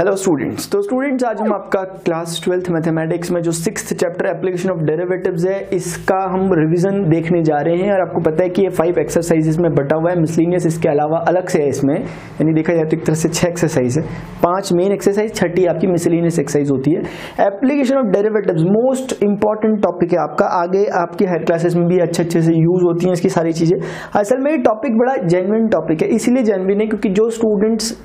Hello students तो students आज हम आपका क्लास ट्वेल्थ मैथमेटिक्स में जो six chapter application of derivatives है, इसका हम रिवीजन देखने जा रहे हैं और आपको पता है कि ये फाइव एक्सरसाइजेस में बटा हुआ है मिसलिनियस इसके अलावा अलग से है इसमें। यानी देखा जाए तो एक तरह से छह एक्सरसाइज है। पाँच मेन एक्सरसाइज छठी आपकी मिसलिनियस एक्सरसाइज होती है। Application of derivative most important topic है आपका। आगे आपके हायर क्लासेस में भी अच्छे अच्छे से यूज़ होती हैं इसकी सारी चीज़ें। असल में ये टॉपिक बड़ा जेनविन टॉपिक है, इसीलिए जेनविन है क्योंकि जो स्टूडेंट्स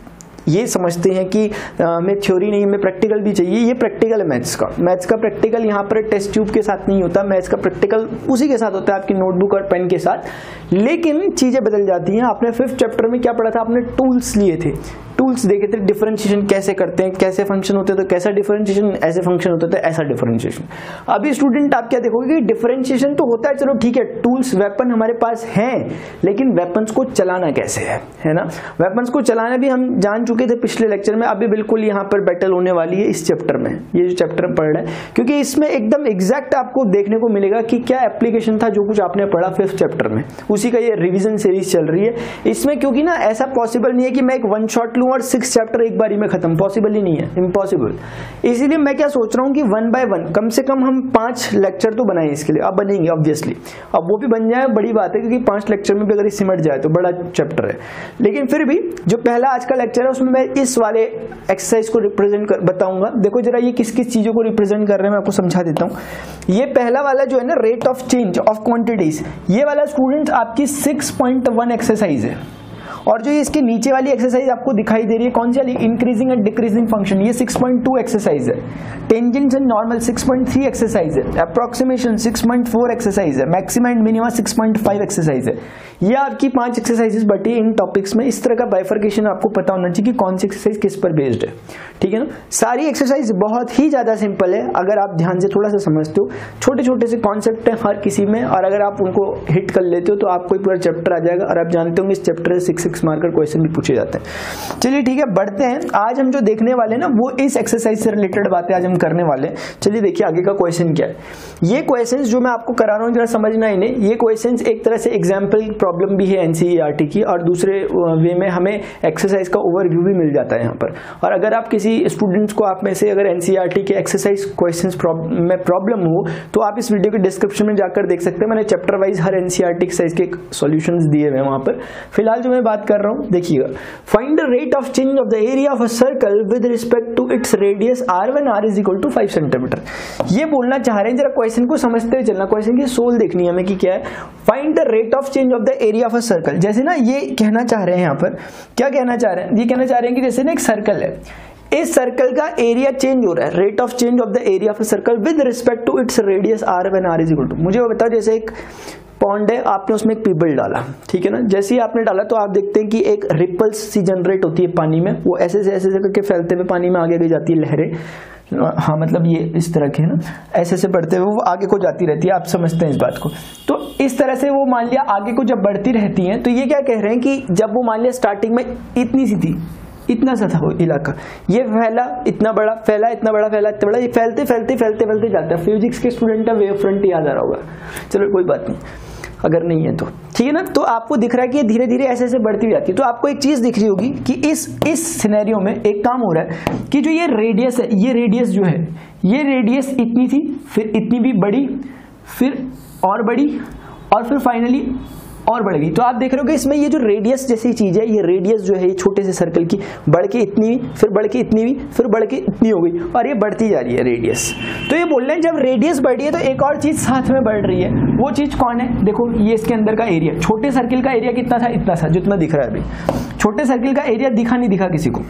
ये समझते हैं कि हमें थ्योरी नहीं हमें प्रैक्टिकल भी चाहिए, ये प्रैक्टिकल है मैथ्स का। मैथ्स का प्रैक्टिकल यहाँ पर टेस्ट ट्यूब के साथ नहीं होता मैथ्स का प्रैक्टिकल उसी के साथ होता है, आपकी नोटबुक और पेन के साथ। लेकिन चीज़ें बदल जाती हैं। आपने फिफ्थ चैप्टर में क्या पढ़ा था? आपने टूल्स लिए थे। टूल्स देखे थे डिफरेंशिएशन कैसे करते हैं, कैसे फ़ंक्शन होते हैं तो कैसा डिफरेंशिएशन ऐसे फ़ंक्शन होते थे ऐसा डिफरेंशिएशन अभी स्टूडेंट आप क्या देखोगे कि डिफरेंशिएशन तो होता है, चलो ठीक है टूल्स वेपन हमारे पास हैं, लेकिन वेपन्स को चलाना कैसे है है ना? वेपन्स को चलाना भी हम जान चुके थे पिछले लेक्चर में, अभी बिल्कुल यहाँ पर बैटल होने वाली है इस चैप्टर में, ये जो चैप्टर पढ़ रहे हैं। क्योंकि इसमें एकदम एग्जैक्ट आपको देखने को मिलेगा कि क्या एप्लीकेशन था जो कुछ आपने पढ़ा फिफ्थ चैप्टर में। उसी का ये रिविजन सीरीज़ चल रही है। इसमें क्योंकि ना ऐसा पॉसिबल नहीं है कि मैं एक वन शॉट लूँ और सिक्स चैप्टर एक बारी में खत्म। पॉसिबल ही नहीं है। इम्पॉसिबल इसीलिए मैं क्या सोच रहा हूँ कि वन बाय वन, कम से कम हम पाँच लेक्चर तो बनाए इसके लिए। अब बनेंगे ऑब्वियसली अब वो भी बन जाए, बड़ी बात है, क्योंकि पाँच लेक्चर में भी अगर सिमट जाए तो बड़ा चैप्टर है। लेकिन फिर भी जो पहला आज का लेक्चर है, उसमें मैं इस वाले एक्सरसाइज को रिप्रेजेंट कर, बताऊँगा। देखो जरा ये किस किस चीज़ों को रिप्रेजेंट कर रहे हैं, मैं आपको समझा देता हूँ। ये पहला वाला जो है ना rate of change of quantities ये वाला स्टूडेंट आपकी 6.1 एक्सरसाइज है। और जो ये इसके नीचे वाली एक्सरसाइज आपको दिखाई दे रही है, कौन सी वाली? इंक्रीजिंग एंड डिक्रीजिंग फ़ंक्शन ये 6.2 एक्सरसाइज है. टेंजेंट्स एंड नॉर्मल 6.3 एक्सरसाइज है. अप्रोक्सीमेशन 6.4 एक्सरसाइज है. मैक्सिमम एंड मिनिमम 6.5 एक्सरसाइज है. ये आपकी पाँच एक्सरसाइजेस बटी इन टॉपिक्स में. इस तरह का बाइफर्केशन आपको पता होना चाहिए कि कौन सी एक्सरसाइज किस पर बेस्ड है. ठीक है ना? सारी एक्सरसाइज बहुत ही ज़्यादा सिंपल है, अगर आप ध्यान से थोड़ा सा समझते हो. छोटे छोटे से कॉन्सेप्ट है हर किसी में, और अगर आप उनको हिट कर लेते हो तो आपको पूरा चैप्टर आ जाएगा, और आप जानते होंगे इस chapter six six marker question भी पूछे जाते हैं। चलिए ठीक है, बढ़ते हैं। आज हम जो देखने वाले ना, वो इस एक्सरसाइज से रिलेटेड बातें आज हम करने वाले हैं। चलिए देखिए, आगे का क्वेश्चन क्या है। ये क्वेश्चन जो मैं आपको करा रहा हूँ, जरा समझना इन्हें ये क्वेश्चन एक तरह से एग्ज़ाम्पल प्रॉब्लम भी है एनसीईआरटी की, और दूसरे वे में हमें एक्सरसाइज का ओवरव्यू भी मिल जाता है यहाँ पर। और अगर आप किसी स्टूडेंट्स को, आप में से अगर एनसीईआरटी के एक्सरसाइज क्वेश्चन में प्रॉब्लम हो तो आप इस वीडियो के डिस्क्रिप्शन में जाकर देख सकते हैं। मैंने चैप्टर वाइज हर एनसीईआरटी एक्सरसाइज के सॉल्यूशंस दिए हुए हैं वहाँ पर। फ़िलहाल जो मैं बात कर रहा हूँ? देखिएगा। Find the rate of change of the area of a circle with respect to its radius r when r is equal to five centimetre ये बोलना चाह रहे हैं, जरा क्वेश्चन को समझते हुए चलना। क्वेश्चन की सोल देखनी है हमें कि क्या है। Find the rate of change of the area of a circle जैसे ना ये कहना चाह रहे हैं यहाँ पर। क्या कहना चाह रहे हैं? ये कहना चाह रहे हैं कि जैसे ना एक सर्कल है। इस सर्कल का एरिया चेंज हो रहा है। Rate of change of the area of a circle with respect to its radius r when r is equal to मुझे बताओ, जैसे एक पॉन्ड है, आपने उसमें एक पीबल डाला, ठीक है ना? जैसे ही आपने डाला तो आप देखते हैं कि एक रिपल्स सी जनरेट होती है पानी में। वो ऐसे से ऐसे से करके फैलते हुए पानी में आगे गई जाती है लहरें। हाँ मतलब ये इस तरह के, है ना? ऐसे से बढ़ते हुए वो आगे को जाती रहती है, आप समझते हैं इस बात को। तो इस तरह से वो मान लिया आगे को जब बढ़ती रहती हैं तो ये क्या कह रहे हैं कि जब वो मान लिया स्टार्टिंग में इतनी सी थी इतना सा था वो इलाका। ये फैला, इतना बड़ा फैला, इतना बड़ा फैला, इतना बड़ा, ये फैलते फैलते फैलते फैलते जाता है। फिजिक्स के स्टूडेंट है वेव फ्रंट याद आ रहा होगा। चलो, कोई बात नहीं। अगर नहीं है तो। ठीक है ना? तो आपको दिख रहा है कि धीरे धीरे ऐसे ऐसे बढ़ती जाती है। तो आपको एक चीज़ दिख रही होगी कि इस इस सिनेरियो में एक काम हो रहा है कि जो ये रेडियस है, ये रेडियस जो है, ये रेडियस इतनी थी, फिर इतनी भी बड़ी, फिर और बड़ी, और फिर फाइनली और बढ़ गई तो आप देख रहे हो कि इसमें ये जो रेडियस जैसी चीज़ है, ये रेडियस जो है, ये छोटे से सर्कल की, बढ़ के इतनी फिर बढ़ के इतनी भी फिर बढ़ के इतनी हो गई और ये बढ़ती जा रही है रेडियस तो ये बोल रहे हैं, जब रेडियस बढ़ रही है तो एक और चीज़ साथ में बढ़ रही है। वो चीज़ कौन है? देखो, ये इसके अंदर का एरिया छोटे सर्किल का एरिया कितना था? इतना था, जितना दिख रहा है अभी। छोटे सर्किल का एरिया दिखा नहीं दिखा किसी को।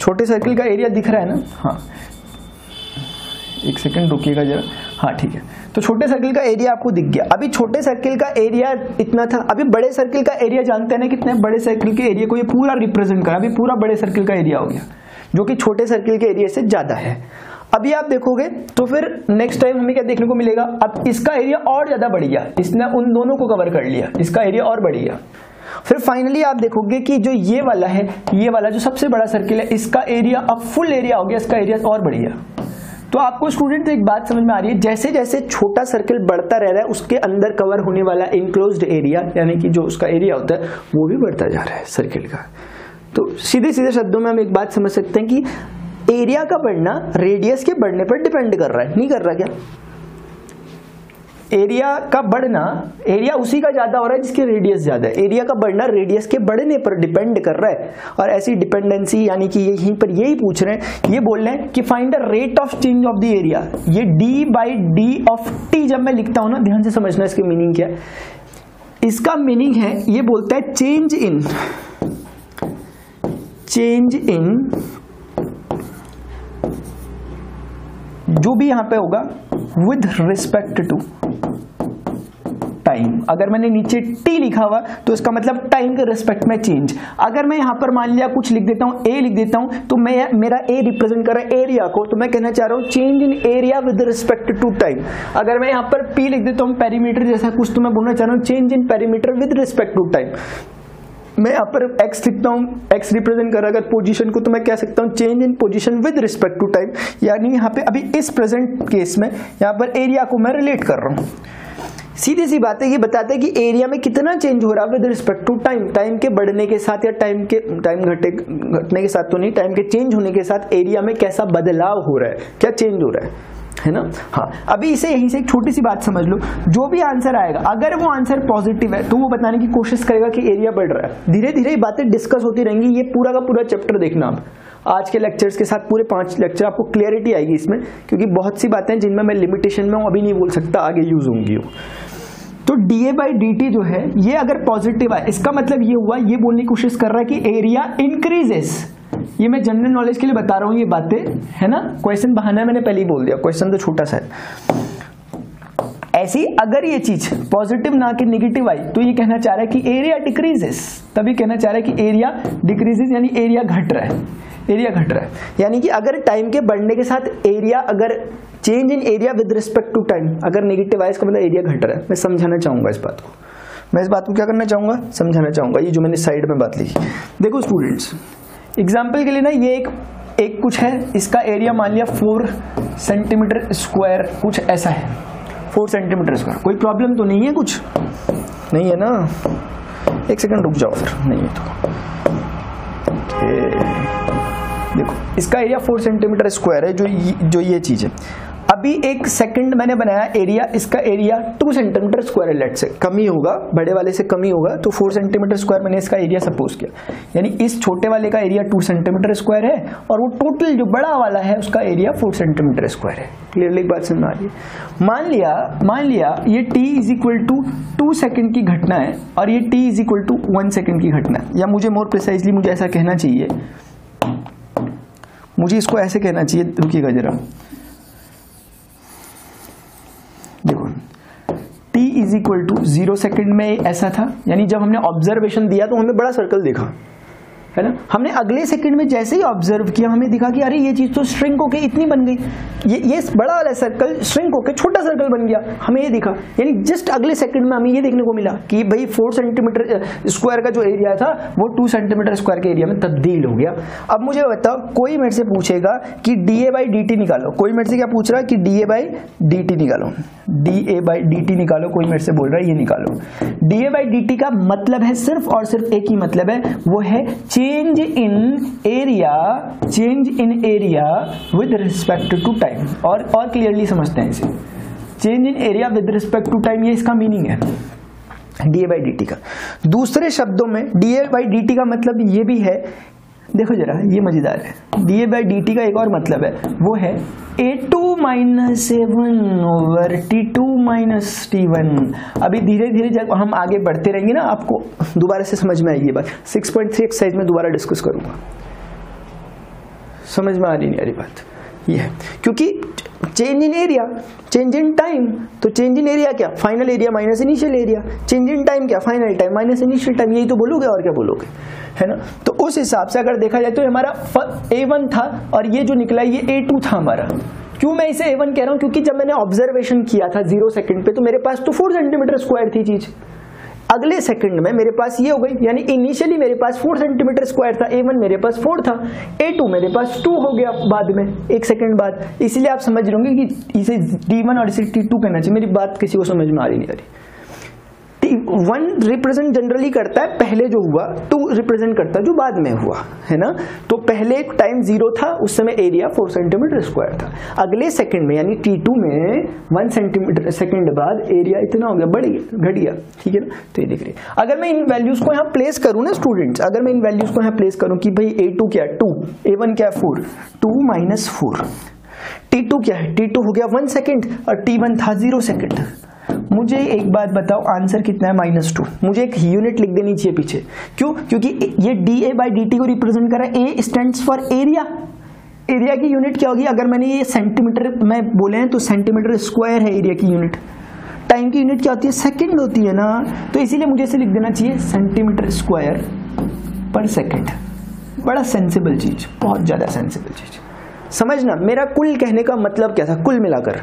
छोटे सर्किल का एरिया दिख रहा है ना? हाँ। एक सेकंड रुकिएगा जरा। हाँ ठीक है। तो छोटे सर्किल का एरिया आपको दिख गया। अभी छोटे सर्किल का एरिया इतना था। अभी बड़े सर्किल का एरिया जानते हैं ना कितने? बड़े सर्किल के एरिया को ये पूरा रिप्रेजेंट करा। अभी पूरा बड़े सर्किल का एरिया हो गया, जो कि छोटे सर्किल के एरिया से ज़्यादा है। अभी आप देखोगे तो फिर नेक्स्ट टाइम हमें क्या देखने को मिलेगा? अब इसका एरिया और ज़्यादा बढ़ गया इसने उन दोनों को कवर कर लिया। इसका एरिया और बढ़ गया फिर फाइनली आप देखोगे कि जो ये वाला है, ये वाला जो सबसे बड़ा सर्किल है, इसका एरिया अब फुल एरिया हो गया। इसका एरिया और बढ़ गया तो आपको स्टूडेंट एक बात समझ में आ रही है जैसे जैसे छोटा सर्किल बढ़ता रह रहा है, उसके अंदर कवर होने वाला इनक्लोज एरिया यानी कि जो उसका एरिया होता है, वो भी बढ़ता जा रहा है सर्किल का। तो सीधे सीधे शब्दों में हम एक बात समझ सकते हैं कि एरिया का बढ़ना रेडियस के बढ़ने पर डिपेंड कर रहा है, नहीं कर रहा क्या? एरिया का बढ़ना एरिया उसी का ज़्यादा हो रहा है जिसके रेडियस ज़्यादा है। एरिया का बढ़ना रेडियस के बढ़ने पर डिपेंड कर रहा है। और ऐसी डिपेंडेंसी यानी कि यहीं पर यही पूछ रहे हैं, ये बोल रहे हैं कि find the rate of change of the area ये d by d of t जब मैं लिखता हूँ ना, ध्यान से समझना इसकी मीनिंग क्या है। इसका मीनिंग है, ये बोलता है चेंज इन चेंज इन जो भी यहाँ पे होगा विद रिस्पेक्ट टू टाइम अगर मैंने नीचे टी लिखा हुआ तो इसका मतलब टाइम के रिस्पेक्ट में चेंज अगर मैं यहाँ पर मान लिया कुछ लिख देता हूँ ए लिख देता हूँ तो मैं, मेरा ए रिप्रेजेंट कर रहा है एरिया को तो मैं कहना चाह रहा हूँ change in area with respect to time अगर मैं यहाँ पर पी लिख देता हूँ पेरीमीटर जैसा कुछ तो मैं बोलना चाह रहा हूँ change in perimeter with respect to time मैं यहाँ पर x लिखता हूँ, x रिप्रेजेंट कर रहा अगर पोजीशन को तो मैं कह सकता हूँ change in position with respect to time यानी यहाँ पे अभी इस प्रेजेंट केस में यहाँ पर एरिया को मैं रिलेट कर रहा हूँ। सीधी सी बात है, ये बताते हैं कि एरिया में कितना चेंज हो रहा है with respect to time time के बढ़ने के साथ या टाइम के टाइम घटे, घटने के साथ तो नहीं टाइम के चेंज होने के साथ एरिया में कैसा बदलाव हो रहा है, क्या चेंज हो रहा है। है ना? हाँ। अभी इसे यहीं से एक छोटी सी बात समझ लो। जो भी आंसर आएगा, अगर वो आंसर पॉजिटिव है तो वो बताने की कोशिश करेगा कि एरिया बढ़ रहा है। धीरे धीरे बातें डिस्कस होती रहेंगी। ये पूरा का पूरा चैप्टर देखना आप। आज के लेक्चर्स के साथ पूरे पाँच लेक्चर आपको क्लियरिटी आएगी इसमें, क्योंकि बहुत सी बातें जिनमें मैं लिमिटेशन में हूँ, अभी नहीं बोल सकता, आगे यूज़ होंगी तो d a by d t जो है, ये अगर पॉजिटिव है, इसका मतलब ये हुआ, ये बोलने की कोशिश कर रहा है कि एरिया इंक्रीजेस ये मैं जनरल नॉलेज के लिए बता रहा हूँ ये बातें, है ना? क्वेश्चन बहाना मैंने पहले ही बोल दिया क्वेश्चन तो छोटा सा है। ऐसी अगर ये चीज़ पॉजिटिव ना कि नेगेटिव आई तो ये कहना चाह रहा है कि एरिया डिक्रीजेस तभी कहना चाह रहा है कि एरिया डिक्रीजेस यानी एरिया घट रहा है। एरिया घट रहा है। यानी कि अगर टाइम के बढ़ने के साथ एरिया अगर change in area with respect to time अगर नेगेटिव आए, इसका मतलब एरिया घट रहा है। मैं समझाना चाहूँगा इस बात को। मैं इस बात को क्या करना चाहूँगा? समझाना चाहूँगा। ये जो मैंने साइड में बात ली। देखो स्टूडेंट्स एग्ज़ाम्पल के लिए ना, ये एक एक कुछ है, इसका एरिया मान लिया फोर सेंटीमीटर स्क्वायर कुछ ऐसा है। फोर सेंटीमीटर स्क्वायर कोई प्रॉब्लम तो नहीं है कुछ? नहीं है ना? एक सेकंड रुक जाओ फिर। नहीं है तो। देखो, इसका एरिया फोर सेंटीमीटर स्क्वायर है, जो जो ये चीज़ है। अभी एक सेकंड मैंने बनाया एरिया इसका area two centimetre square late से कमी होगा, बड़े वाले से कमी होगा तो फोर सेंटीमीटर स्क्वायर मैंने इसका एरिया सपोज़ किया। यानी इस छोटे वाले का एरिया टू सेंटीमीटर स्क्वायर है, और वो टोटल जो बड़ा वाला है, उसका एरिया फोर सेंटीमीटर स्क्वायर है। क्लियरली बात समझ आ रही है। मान लिया मान लिया, ये t is equal to two second की घटना है, और ये t is equal to one second की घटना है। या मुझे मोर प्रिसाइजली मुझे ऐसा कहना चाहिए। मुझे इसको ऐसे कहना चाहिए, रुकिएगा जरा देखो t is equal to zero second में ऐसा था? यानी जब हमने ऑब्जर्वेशन दिया तो हमने बड़ा सर्कल देखा। है ना? हमने अगले सेकंड में जैसे ही ऑब्ज़र्व किया, हमें दिखा कि अरे, ये चीज़ तो स्ट्रिंग होके इतनी बन गई। ये ये बड़ा वाला सर्कल स्ट्रिंग होके छोटा सर्कल बन गया। हमें ये दिखा। यानी जस्ट अगले सेकंड में हमें ये देखने को मिला कि भाई फोर सेंटीमीटर स्क्वायर का जो एरिया था, वो टू सेंटीमीटर स्क्वायर के एरिया में तब्दील हो गया। अब मुझे बताओ, कोई मेरे से पूछेगा कि d a by d t निकालो। कोई मेरे से क्या पूछ रहा है कि d a by d t निकालो? D a by d t निकालो। कोई मेरे से बोल रहा है, ये निकालो। D a by d t का मतलब है सिर्फ़ और सिर्फ़ एक ही मतलब है, वो है change in area change in area with respect to time और और क्लियरली समझते हैं इसे। Change in area with respect to time ये इसका मीनिंग है। D a by d t का। दूसरे शब्दों में d a by d t का मतलब ये भी है देखो जरा, ये मज़ेदार है। डी बाई डी टी का एक और मतलब है, वो है a two minus seven one over t two minus t one अभी धीरे धीरे जब हम आगे बढ़ते रहेंगे ना, आपको दोबारा से समझ में आएगी बात। सिक्स पॉइंट थ्री एक्सरसाइज में दोबारा डिस्कस करूँगा। समझ में आ रही नहीं आ रही बात? ये है। क्योंकि change in area change in time तो चेंज इन एरिया क्या? Final area minus initial area change in time क्या? Final time minus initial time यही तो बोलोगे और क्या बोलोगे? है ना? तो उस हिसाब से अगर देखा जाए तो हमारा ए वन था और ये जो निकला ये ए टू था हमारा। क्यों मैं इसे ए वन कह रहा हूँ? क्योंकि जब मैंने ऑब्जर्वेशन किया था ज़ीरो सेकंड पे तो मेरे पास तो फोर सेंटीमीटर स्क्वायर थी चीज़। अगले सेकंड में मेरे पास ये हो गई, यानी इनिशियली मेरे पास फोर सेंटीमीटर स्क्वायर था ए वन मेरे पास फोर था ए टू मेरे पास टू हो गया बाद में, एक सेकंड बाद। इसीलिए आप समझ रहे होंगे कि इसे डी वन और इसे टी टू कहना चाहिए, मेरी बात किसी को समझ में आ रही नहीं आ रही। वन रिप्रेजेंट जनरली करता है, पहले जो हुआ टू रिप्रेजेंट करता है, जो बाद में हुआ, है ना? तो पहले टाइम ज़ीरो था, उस समय एरिया फोर सेंटीमीटर स्क्वायर था। अगले सेकंड में, यानी टी टू में वन सेंटीमीटर सेकंड बाद एरिया इतना हो गया बढ़ गया घट गया ठीक है ना? तो ये दिख रही अगर मैं इन वैल्यूज़ को यहाँ प्लेस करूँ ना स्टूडेंट्स अगर मैं इन वैल्यूज़ को यहाँ प्लेस करूँ कि भाई ए टू क्या टू ए वन क्या four two minus four t two क्या है? टी टू हो गया वन सेकेंड और टी वन था ज़ीरो सेकेंड मुझे एक बात बताओ आंसर कितना है? माइनस टू मुझे एक यूनिट लिख देनी चाहिए पीछे। क्यों? क्योंकि ये d a by d t को रिप्रेजेंट कर रहा है। A stand for area area की यूनिट क्या होगी? अगर मैंने ये सेंटीमीटर में बोले हैं तो सेंटीमीटर स्क्वायर है एरिया की यूनिट टाइम की यूनिट क्या होती है? सेकंड होती है ना? तो इसीलिए मुझे इसे लिख देना चाहिए सेंटीमीटर स्क्वायर पर सेकंड बड़ा सेंसिबल चीज़, बहुत ज़्यादा सेंसिबल चीज़। समझना, मेरा कुल कहने का मतलब क्या था? कुल मिलाकर।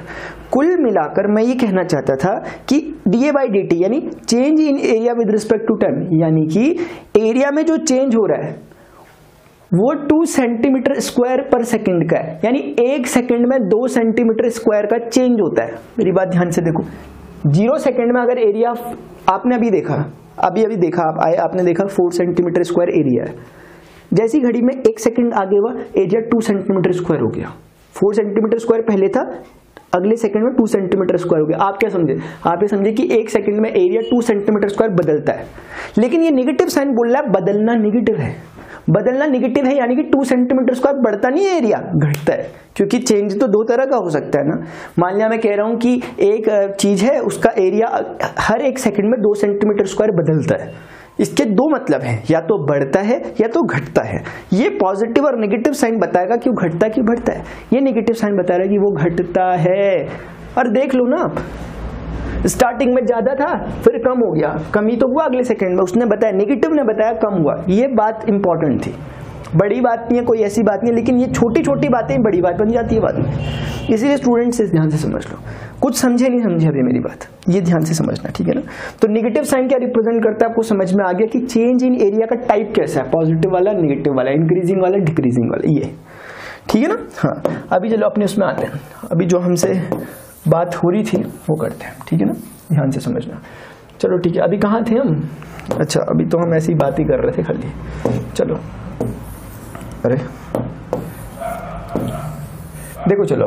कुल मिलाकर मैं ये कहना चाहता था कि d a by d t यानी change in area with respect to time यानी कि एरिया में जो चेंज हो रहा है, वो टू सेंटीमीटर स्क्वायर पर सेकंड का है। यानी एक सेकंड में दो सेंटीमीटर स्क्वायर का चेंज होता है। मेरी बात ध्यान से देखो। ज़ीरो सेकंड में अगर एरिया आपने अभी देखा, अभी अभी देखा, आप आए, आपने देखा फोर सेंटीमीटर स्क्वायर एरिया है। जैसी घड़ी में एक सेकंड आगे हुआ एरिया टू सेंटीमीटर स्क्वायर हो गया। फोर सेंटीमीटर स्क्वायर पहले था, अगले सेकंड में टू सेंटीमीटर स्क्वायर हो गया। आप क्या समझे? आप ये समझे कि एक सेकंड में एरिया टू सेंटीमीटर स्क्वायर बदलता है। लेकिन ये निगेटिव साइन बोल रहा है, बदलना निगेटिव है। बदलना निगेटिव है, यानी कि टू सेंटीमीटर स्क्वायर बढ़ता नहीं है एरिया घटता है। क्योंकि चेंज तो दो तरह का हो सकता है ना। मान लिया मैं कह रहा हूँ कि एक चीज़ है, उसका एरिया हर एक सेकंड में दो सेंटीमीटर स्क्वायर बदलता है। इसके दो मतलब हैं, या तो बढ़ता है, या तो घटता है। ये पॉजिटिव और नेगेटिव साइन बताएगा कि वो घटता कि बढ़ता है। ये नेगेटिव साइन बता रहा है कि वो घटता है। और देख लो ना आप स्टार्टिंग में ज़्यादा था, फिर कम हो गया। कमी तो हुआ अगले सेकंड में। उसने बताया नेगेटिव ने बताया, कम हुआ। ये बात इंपॉर्टेंट थी। बड़ी बात नहीं है, कोई ऐसी बात नहीं है, लेकिन ये छोटी छोटी बातें बड़ी बात बन जाती है बाद में। इसीलिए स्टूडेंट्स इस ध्यान से समझ लो। कुछ समझे नहीं समझे अभी मेरी बात। ये ध्यान से समझना, ठीक है ना? तो निगेटिव साइन क्या रिप्रेजेंट करता है? आपको समझ में आ गया कि चेंज इन एरिया का टाइप कैसा है? पॉजिटिव वाला निगेटिव वाला इंक्रीजिंग वाला डिक्रीजिंग वाला, ये। ठीक है ना? हाँ अभी चलो अपने उसमें आते हैं। अभी जो हमसे बात हो रही थी, वो करते हैं, ठीक है ना? ध्यान से समझना। चलो, ठीक है। अभी कहाँ थे हम? अच्छा अभी तो हम ऐसी बात ही कर रहे थे खाली। चलो। अरे। देखो चलो,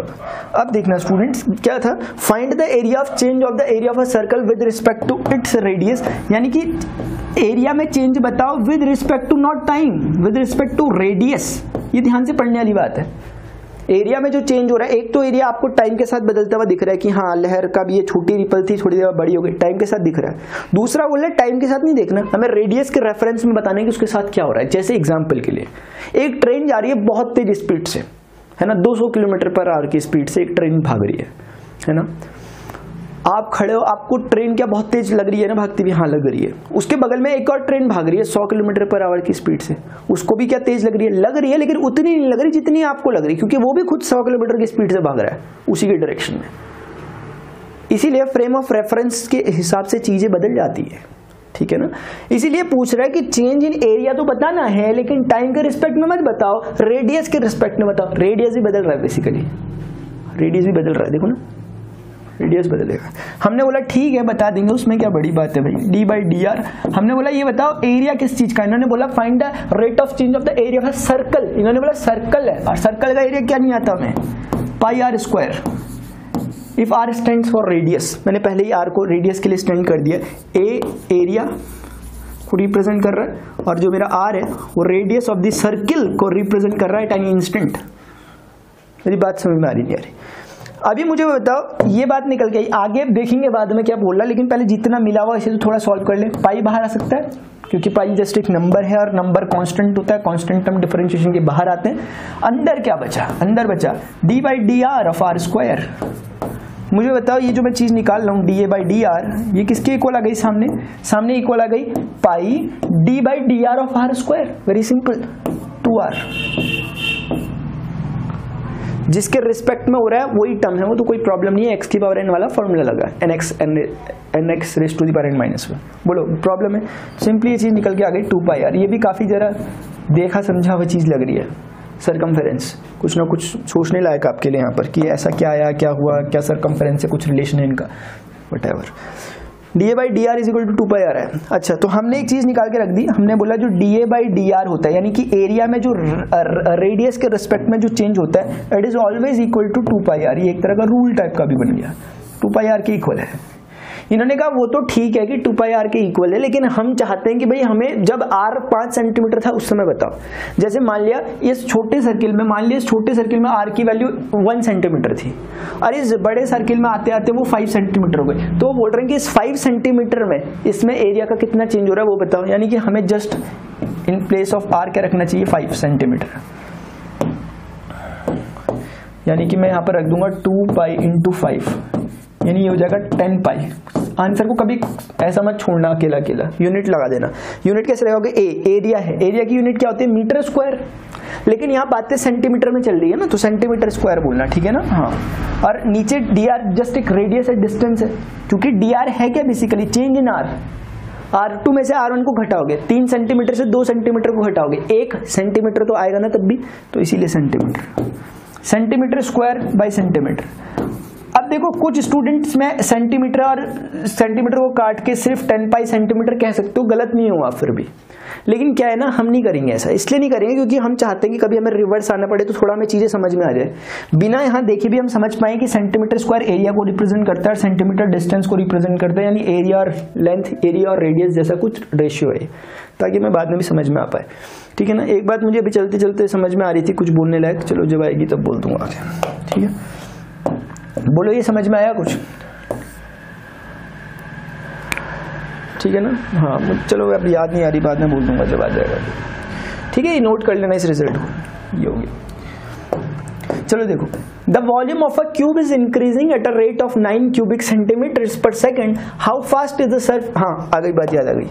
अब देखना स्टूडेंट्स क्या था? Find the area of change of the area of a circle with respect to its radius यानी कि एरिया में चेंज बताओ with respect to not time with respect to radius ये ध्यान से पढ़ने वाली बात है। एरिया में जो चेंज हो रहा है, एक तो एरिया आपको टाइम के साथ बदलता हुआ दिख रहा है कि हाँ लहर का भी ये छोटी रिपल थी, थोड़ी देर बड़ी हो गई टाइम के साथ दिख रहा है। दूसरा बोल रहे टाइम के साथ नहीं देखना, हमें रेडियस के रेफरेंस में बताना है कि उसके साथ क्या हो रहा है, जैसे एग्ज़ाम्पल के लिए। एक ट्रेन जा रही है बहुत तेज स्पीड से। है ना 200 किलोमीटर पर आवर की स्पीड से एक ट्रेन भाग रही है है ना? आप खड़े हो, आपको ट्रेन क्या बहुत तेज लग रही है ना, भागती भी हाँ लग रही है। उसके बगल में एक और ट्रेन भाग रही है सौ किलोमीटर पर आवर की स्पीड से। उसको भी क्या तेज लग रही है? लग रही है, लेकिन उतनी नहीं लग रही जितनी आपको लग रही है, क्योंकि वो भी खुद सौ किलोमीटर की स्पीड से भाग रहा है, उसी के डायरेक्शन में। इसीलिए फ्रेम ऑफ़ रेफरेंस के हिसाब से चीज़ें बदल जाती है। ठीक है ना? इसीलिए पूछ रहा है कि चेंज इन एरिया तो बताना है, लेकिन टाइम के रिस्पेक्ट में मत बताओ रेडियस के रिस्पेक्ट में बताओ। रेडियस भी बदल रहा है बेसिकली रेडियस भी बदल रहा है, देखो ना। रेडियस बदलेगा। हमने बोला, ठीक है, बता देंगे, उसमें क्या बड़ी बात है भाई? डी बाई डी आर हमने बोला, ये बताओ एरिया किस चीज़ का? इन्होंने बोला find the rate of change of the area of circle इन्होंने बोला सर्कल है। और सर्कल का एरिया क्या नहीं आता हमें? Pi r square if r stand for radius मैंने पहले ही आर को रेडियस के लिए स्टैंड कर दिया। ए एरिया को रिप्रेजेंट कर रहा है और जो मेरा आर है, वो रेडियस ऑफ़ द सर्किल को रिप्रेजेंट कर रहा है टाइम इंस्टेंट मेरी बात समझ में आ रही नहीं आ रही। अभी मुझे बताओ, ये बात निकल गई। आगे देखेंगे बाद में क्या बोल रहा है लेकिन पहले जितना मिला हुआ इसे तो थोड़ा सॉल्व कर ले। पाई बाहर आ सकता है, क्योंकि पाई जस्ट एक नंबर है और नंबर कांस्टेंट होता है। कांस्टेंट टर्म डिफरेंशिएशन के बाहर आते हैं। अंदर क्या बचा? अंदर बचा d by d r of r square मुझे बताओ, ये जो मैं चीज़ निकाल रहा हूँ d a by d r ये किसके इक्वल आ गई सामने? सामने इक्वल आ गई pi d by d r of r square very simple two r जिसके रिस्पेक्ट में हो रहा है, वही टर्म है, वो तो कोई प्रॉब्लम नहीं है एक्स की पावर एन वाला फॉर्मूला लगा n x n n x raise to the power n minus one बोलो प्रॉब्लम है। सिंपली ये चीज़ निकल के आ गई टू पाई आर ये भी काफ़ी जरा देखा समझा हुआ चीज़ लग रही है। सरकमफेरेंस कुछ ना कुछ सोचने लायक आपके लिए यहाँ पर कि ऐसा क्या आया, क्या हुआ, क्या सरकमफेरेंस से कुछ रिलेशन है इनका? Whatever d a by d r is equal to two pi r है। अच्छा तो हमने एक चीज़ निकाल के रख दी। हमने बोला जो d a by d r होता है, यानी कि एरिया में जो रेडियस के रिस्पेक्ट में जो चेंज होता है it is always equal to two pi r ये एक तरह का रूल टाइप का भी बन गया। टू पाई आर के इक्वल है। इन्होंने कहा, वो तो ठीक है कि टू पाई आर के इक्वल है, लेकिन हम चाहते हैं कि भाई हमें जब आर पाँच सेंटीमीटर था, उस समय बताओ। जैसे मान लिया, इस छोटे सर्किल में, मान लिया इस छोटे सर्किल में आर की वैल्यू वन सेंटीमीटर थी, और इस बड़े सर्किल में आते आते वो फाइव सेंटीमीटर हो गए। तो वो बोल रहे हैं कि इस फाइव सेंटीमीटर में, इसमें एरिया का कितना चेंज हो रहा है, वो बताओ। यानी कि हमें just in place of r क्या रखना चाहिए? फाइव सेंटीमीटर यानी कि मैं यहाँ पर रख दूँगा टू पाई इंटू फाइव यानी ये हो जाएगा टेन पाई। आंसर को कभी ऐसा मत छोड़ना, अकेला अकेला। यूनिट लगा देना। यूनिट कैसे रहेगा? ए एरिया है। एरिया की यूनिट क्या होती है? मीटर स्क्वायर लेकिन यहाँ बातें सेंटीमीटर में चल रही है ना तो सेंटीमीटर स्क्वायर बोलना, ठीक है ना? हाँ। और नीचे डी आर जस्ट एक रेडियस है डिस्टेंस है। क्योंकि डी आर है क्या basically change in r r two में से आर वन को घटाओगे। तीन सेंटीमीटर से दो सेंटीमीटर को घटाओगे। एक सेंटीमीटर तो आएगा ना तब भी तो इसीलिए centimetre centimetre square by centimetre अब देखो, कुछ स्टूडेंट्स में सेंटीमीटर और सेंटीमीटर को काट के सिर्फ़ टेन पाई सेंटीमीटर कह सकते हो, गलत नहीं हुआ फिर भी। लेकिन क्या है ना, हम नहीं करेंगे ऐसा, इसलिए नहीं करेंगे क्योंकि हम चाहते हैं कि कभी हमें रिवर्स आना पड़े तो थोड़ा हमें चीज़ें समझ में आ जाए। बिना यहाँ देखे भी हम समझ पाए कि सेंटीमीटर स्क्वायर एरिया को रिप्रेजेंट करता है और सेंटीमीटर डिस्टेंस को रिप्रेजेंट करता है, यानी एरिया और लेंथ एरिया और रेडियस जैसा कुछ रेशियो है, ताकि मैं बाद में भी समझ में आ पाए। ठीक है ना? एक बात मुझे अभी चलते चलते समझ में आ रही थी, कुछ बोलने लायक, चलो जब आएगी तब बोल दूँगा। ठीक है? बोलो, ये समझ में आया कुछ? ठीक है ना? हाँ चलो, अब याद नहीं आ रही, बाद में बोल दूँगा जब आ जाएगा। ठीक है, ये नोट कर लेना इस रिज़ल्ट को। ये हो गया। चलो, देखो। The volume of a cube is increasing at a rate of nine cubic centimetre per second how fast is the surface हाँ आ गई, बात याद आ गई।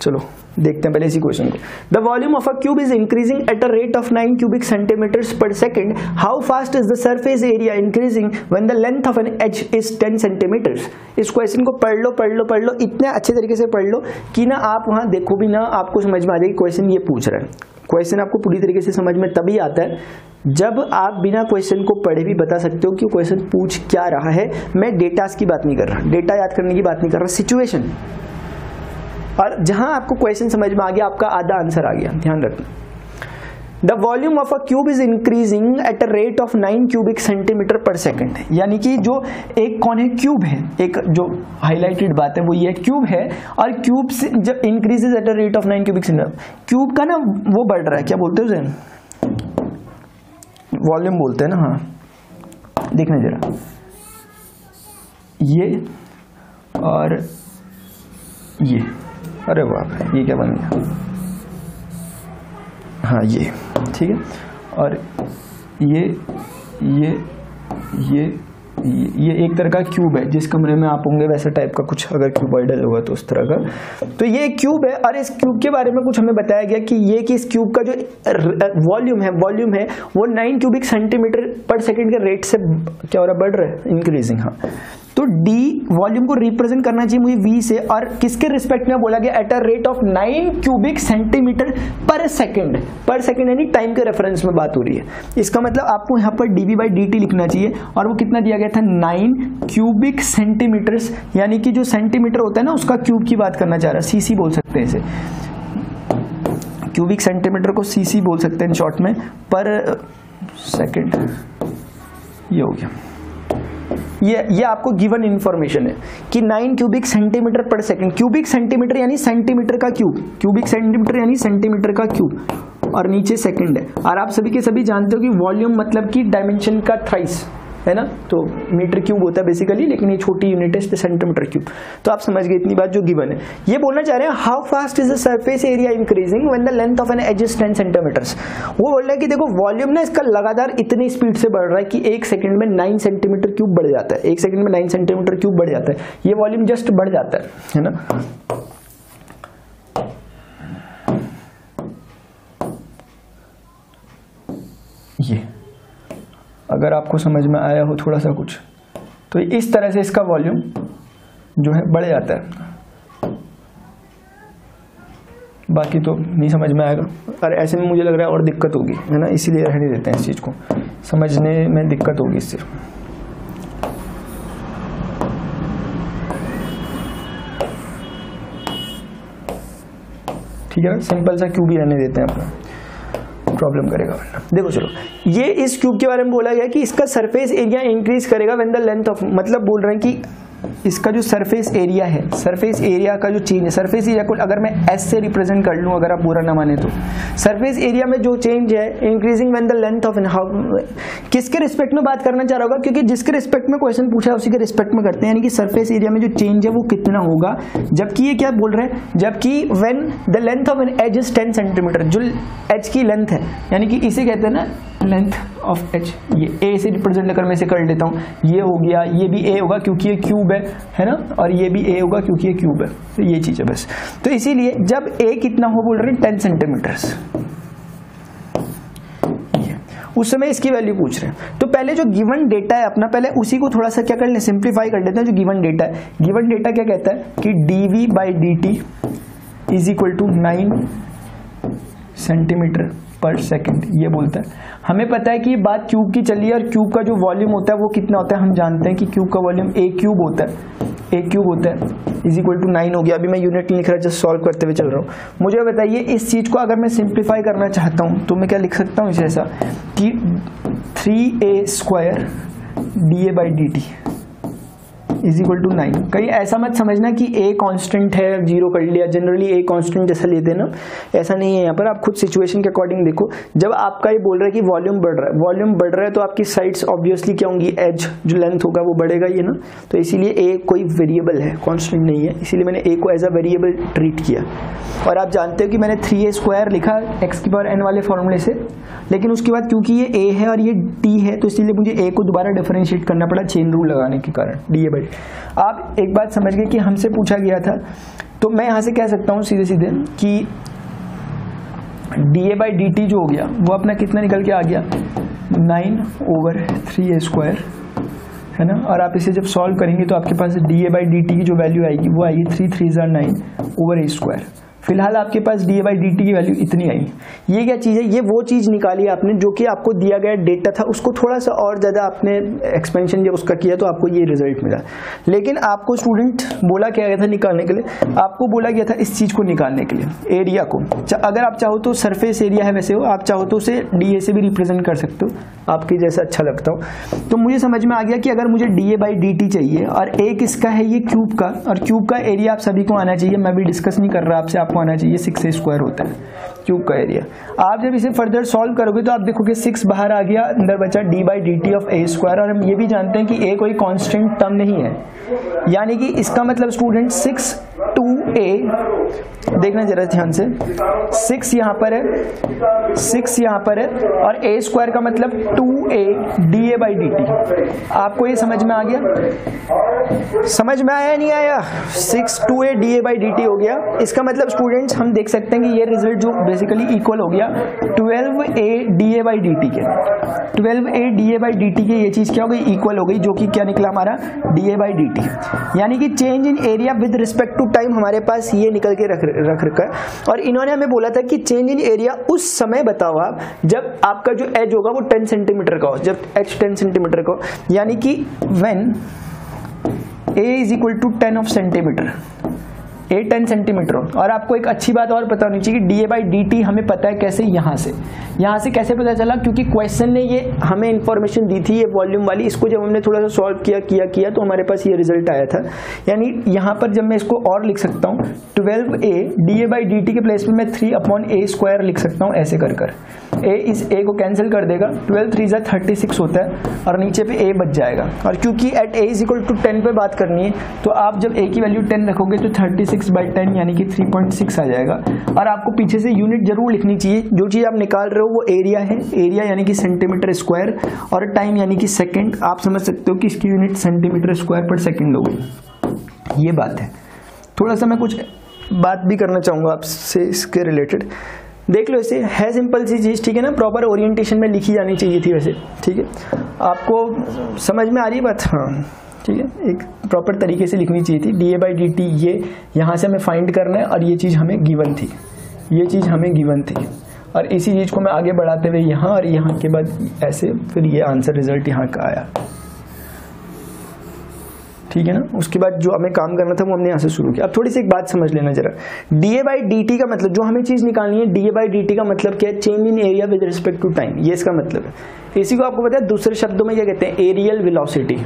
चलो। देखते हैं पहले इसी क्वेश्चन को। The volume of a cube is increasing at a rate of nine cubic centimetre per second how fast is the surface area increasing when the length of an edge is ten centimetres इस question को पढ़ लो पढ़ लो पढ़ लो। इतने अच्छे तरीके से पढ़ लो कि ना आप वहाँ देखो भी ना आपको समझ में आ जाएगी क्वेश्चन ये पूछ रहा है। क्वेश्चन आपको पूरी तरीके से समझ में तभी आता है जब आप बिना क्वेश्चन को पढ़े भी बता सकते हो कि क्वेश्चन पूछ क्या रहा है। मैं डेटास की बात नहीं कर रहा। डेटा याद करने की बात नहीं कर रहा। सिचुएशन और जहाँ आपको क्वेश्चन समझ में आ गया, आपका आधा आंसर आ गया। ध्यान रखना। The volume of a cube is increasing at a rate of nine cubic centimetre per second यानी कि जो एक कौन है? क्यूब है। एक जो हाईलाइटेड बात है, वो ये क्यूब है। और क्यूब से जब increases at a rate of nine cubic centimetre cube का ना वो बढ़ रहा है। क्या बोलते हो जैन वॉल्यूम बोलते हैं ना हाँ। देखना जरा। ये और ये। अरे वाह, ये क्या बन गया? हाँ ये, ठीक है? और ये ये ये ये एक तरह का क्यूब है, जिस कमरे में आप होंगे, वैसे टाइप का कुछ अगर क्यूबॉइडल होगा तो उस तरह का। तो ये क्यूब है, और इस क्यूब के बारे में कुछ हमें बताया गया कि ये कि इस क्यूब का जो वॉल्यूम है वॉल्यूम है, वो nine cubic centimetre per second के रेट से क्या हो रहा है, बढ़ रहा है इंक्रीजिंग हाँ। तो d वॉल्यूम को रिप्रेजेंट करना चाहिए मुझे v से, और किसके रिस्पेक्ट में बोला गया? At a rate of 9 cubic centimetre per second per second यानी टाइम के रेफरेंस में बात हो रही है। इसका मतलब आपको यहाँ पर dv बाई dt लिखना चाहिए, और वो कितना दिया गया था? 9 क्यूबिक सेंटीमीटर यानी कि जो सेंटीमीटर होता है ना, उसका क्यूब की बात करना चाह रहा है। सीसी बोल सकते हैं इसे। क्यूबिक सेंटीमीटर को सीसी बोल सकते हैं शॉर्ट में। पर सेकेंड ये हो गया। ये ये आपको गिवन इन्फॉर्मेशन है कि nine cubic centimetre per second cubic centimetre यानी सेंटीमीटर का क्यूब क्यूबिक सेंटीमीटर यानी सेंटीमीटर का क्यूब और नीचे सेकंड है। और आप सभी के सभी जानते हो कि वॉल्यूम मतलब कि डायमेंशन का थ्राइस है ना? तो मीटर क्यूब होता है बेसिकली लेकिन ये छोटी यूनिट है सेंटीमीटर क्यूब तो आप समझ गए इतनी बात जो गिवन है। ये बोलना चाह रहे हैं how fast is the surface area increasing when the length of an edge is ten centimetres वो बोल रहा है कि देखो वॉल्यूम ना इसका लगातार इतनी स्पीड से बढ़ रहा है कि एक सेकंड में नाइन सेंटीमीटर क्यूब बढ़ जाता है। एक सेकंड में नाइन सेंटीमीटर क्यूब बढ़ जाता है। ये वॉल्यूम जस्ट बढ़ जाता है है ना? ये। अगर आपको समझ में आया हो थोड़ा सा कुछ तो इस तरह से इसका वॉल्यूम जो है बढ़ जाता है। बाकी तो नहीं समझ में आएगा अरे ऐसे में मुझे लग रहा है और दिक्कत होगी, है ना? इसीलिए रहने देते हैं इस चीज़ को। समझने में दिक्कत होगी इससे ठीक है ना? सिंपल सा क्यों भी रहने देते हैं अपना। प्रॉब्लम करेगा। देखो चलो, ये इस क्यूब के बारे में बोला गया कि इसका सरफेस एरिया इंक्रीज करेगा वेन द लेंथ ऑफ़ मतलब बोल रहे हैं कि इसका जो सरफेस एरिया है सरफेस एरिया का जो चेंज है सरफेस एरिया को अगर मैं एस से रिप्रेजेंट कर लूँ, अगर आप बुरा ना माने तो। सरफेस एरिया में जो चेंज है increasing when the length of how किसके रिस्पेक्ट में बात करना चाह रहा होगा? क्योंकि जिसके रिस्पेक्ट में क्वेश्चन पूछा है, उसी के रिस्पेक्ट में करते हैं। यानी कि सरफेस एरिया में जो चेंज है, वो कितना होगा? जबकि ये क्या बोल रहे हैं? जबकि when the length of an edge is ten centimetre जो एच की लेंथ है। यानी कि इसे कहते हैं ना लेंथ ऑफ़ एच ये ए से रिप्रेजेंट कर मैं इसे कर लेता हूँ। ये हो गया, ये भी ए होगा क्योंकि ये क्यूब है है ना? और ये भी ए होगा क्योंकि ये क्यूब है। तो ये चीज़ है बस। तो इसीलिए जब ए कितना हो बोल रहे टेन सेंटीमीटर्स उस समय इसकी वैल्यू पूछ रहे हैं। तो पहले जो गिवन डेटा है, अपना पहले उसी को थोड़ा सा क्या कर ले सिंप्लीफाई कर लेते हैं जो गिवन डेटा है। गिवन डेटा क्या कहता है कि d v by d t is equal to nine centimetre per second ये बोलता है। हमें पता है कि ये बात क्यूब की चली है और क्यूब का जो वॉल्यूम होता है वो कितना होता है? हम जानते हैं कि क्यूब का वॉल्यूम ए क्यूब होता है। ए क्यूब होता है। इज़ इक्वल टू नाइन हो गया। अभी मैं यूनिट लिख रहा जस्ट सॉल्व करते हुए चल रहा हूँ। मुझे बताइए, इस चीज़ को अगर मैं सिंप्लीफाई करना चाहता हूँ तो मैं क्या लिख सकता हूँ इसे ऐसा? कि three a square d a by d t is equal to nine कहीं ऐसा मत समझना कि ए कांस्टेंट है ज़ीरो कर लिया। जनरली ए कांस्टेंट जैसा लेते हैं ना ऐसा नहीं है यहाँ पर। आप खुद सिचुएशन के अकॉर्डिंग देखो। जब आपका ये बोल रहा है कि वॉल्यूम बढ़ रहा है वॉल्यूम बढ़ रहा है तो आपकी साइड्स ऑब्वियसली क्या होंगी? एज जो लेंथ होगा वो बढ़ेगा ये ना। तो इसीलिए ए कोई वेरिएबल है कॉन्स्टेंट नहीं है। इसीलिए मैंने ए को एज अ वेरिएबल ट्रीट किया। और आप जानते हो कि मैंने थ्री ए स्क्वायर लिखा एक्स की पावर एन वाले फॉर्मूले से। लेकिन उसके बाद क्योंकि ये ए है और ये टी है तो इसलिए मुझे ए को दोबारा डिफरेंशिएट करना पड़ा चेन रूल लगाने के कारण। डी ए बाई आप एक बात समझ गए कि हमसे पूछा गया था। तो मैं यहाँ से कह सकता हूँ सीधे सीधे कि d a by d t जो हो गया, वो अपना कितना निकल के आ गया? Nine over three a square है ना? और आप इसे जब सॉल्व करेंगे तो आपके पास d a by d t की जो वैल्यू आएगी, वो आएगी थ्री थ्री जार नाइन ओवर ए स्क्वायर फ़िलहाल आपके पास d a by d t की वैल्यू इतनी आई। ये क्या चीज़ है? ये वो चीज़ निकाली आपने जो कि आपको दिया गया डेटा था। उसको थोड़ा सा और ज़्यादा आपने एक्सपेंशन जब उसका किया तो आपको ये रिज़ल्ट मिला। लेकिन आपको स्टूडेंट बोला क्या गया था निकालने के लिए? आपको बोला गया था इस चीज़ को निकालने के लिए एरिया को। अगर आप चाहो तो सरफेस एरिया है वैसे हो आप चाहो तो उसे डी ए से भी रिप्रेजेंट कर सकते हो। आपके जैसा अच्छा लगता हो। तो मुझे समझ में आ गया कि अगर मुझे d a by d t चाहिए, और एक इसका है ये क्यूब का, और क्यूब का एरिया आप सभी को आना चाहिए। मैं भी डिस्कस नहीं कर रहा आपसे आपको आना चाहिए सिक्स ए स्क्वायर होता है। क्यूब का एरिया आप जब इसे फर्दर सॉल्व करोगे तो आप देखोगे सिक्स बाहर आ गया, अंदर बचा d by d t of a square और हम ये भी जानते हैं कि ए कोई कांस्टेंट टर्म नहीं है। यानी कि इसका मतलब स्टूडेंट सिक्स टू ए देखना जरा ध्यान से सिक्स यहाँ पर है सिक्स यहाँ पर है और ए स्क्वायर का मतलब two a d a by d t आपको ये समझ में आ गया? समझ में आया नहीं आया? Six two a d a by d t हो गया। इसका मतलब स्टूडेंट्स हम देख सकते हैं कि ये रिज़ल्ट जो बेसिकली इक्वल हो गया twelve a d a by d t के। Twelve a d a by d t के ये चीज़ क्या हो गई? इक्वल हो गई, जो कि क्या निकला हमारा? D a by d t यानी कि change in area with respect to time हमारे पास ये निकल के रख रख रखा है। और इन्होंने हमें बोला था कि चेंज इन एरिया उस समय बताओ आप, जब आपका जो एज होगा वो 10 सेंटीमीटर का हो, जब एच 10 सेंटीमीटर का हो। यानी कि when a is equal to 10 of centimetre a ten centimetre और आपको एक अच्छी बात और पता होनी चाहिए कि d a by d t हमें पता है कैसे यहाँ से। यहाँ से कैसे पता चला? क्योंकि क्वेश्चन ने ये हमें इन्फॉर्मेशन दी थी, ये वॉल्यूम वाली। इसको जब हमने थोड़ा सा सॉल्व किया किया किया तो हमारे पास ये रिज़ल्ट आया था। यानी यहाँ पर जब मैं इसको और लिख सकता हूँ twelve a d a by d t के प्लेस में मैं थ्री अपॉन ए स्क्वायर लिख सकता हूँ, ऐसे कर कर। ए इस ए को कैंसिल कर देगा ट्वेल्व थ्री जा थर्टी सिक्स होता है, और नीचे पे ए बच जाएगा। और क्योंकि at a is equal to ten पर बात करनी है तो आप जब ए की वैल्यू टेन रखोगे तो थर्टी सिक्स बाई टेन यानी कि थ्री पॉइंट सिक्स आ जाएगा। और आपको पीछे से यूनिट ज़रूर लिखनी चाहिए। जो चीज़ आप निकाल रहे हो वो एरिया है। एरिया यानी कि सेंटीमीटर स्क्वायर और टाइम यानी कि सेकेंड आप समझ सकते हो कि इसकी unit centimetre square per second हो गई। ये बात है। थोड़ा सा मैं कुछ बात भी करना चाहूँगा आपसे इसके रिलेटेड देख लो इसे। है सिंपल सी चीज़, ठीक है ना? प्रॉपर ओरिएंटेशन में लिखी जानी चाहिए थी वैसे। ठीक है? आपको समझ में आ रही है बात? हाँ। ठीक है एक प्रॉपर तरीके से लिखनी चाहिए थी। D a by d t ये यहाँ से हमें फाइंड करना है और ये चीज़ हमें गिवन थी। ये चीज़ हमें गिवन थी। और इसी चीज़ को मैं आगे बढ़ाते हुए यहाँ और यहाँ के बाद ऐसे फिर ये आंसर रिज़ल्ट यहाँ का आया। ठीक है ना? उसके बाद जो हमें काम करना था वो हमने यहाँ से शुरू किया। अब थोड़ी सी एक बात समझ लेना जरा। D a by d t का मतलब जो हमें चीज़ निकालनी है d a by d t का मतलब क्या है? Change in area with respect to time ये इसका मतलब है। इसी को आपको पता है, दूसरे शब्दों में क्या कहते हैं? एरियल वेलोसिटी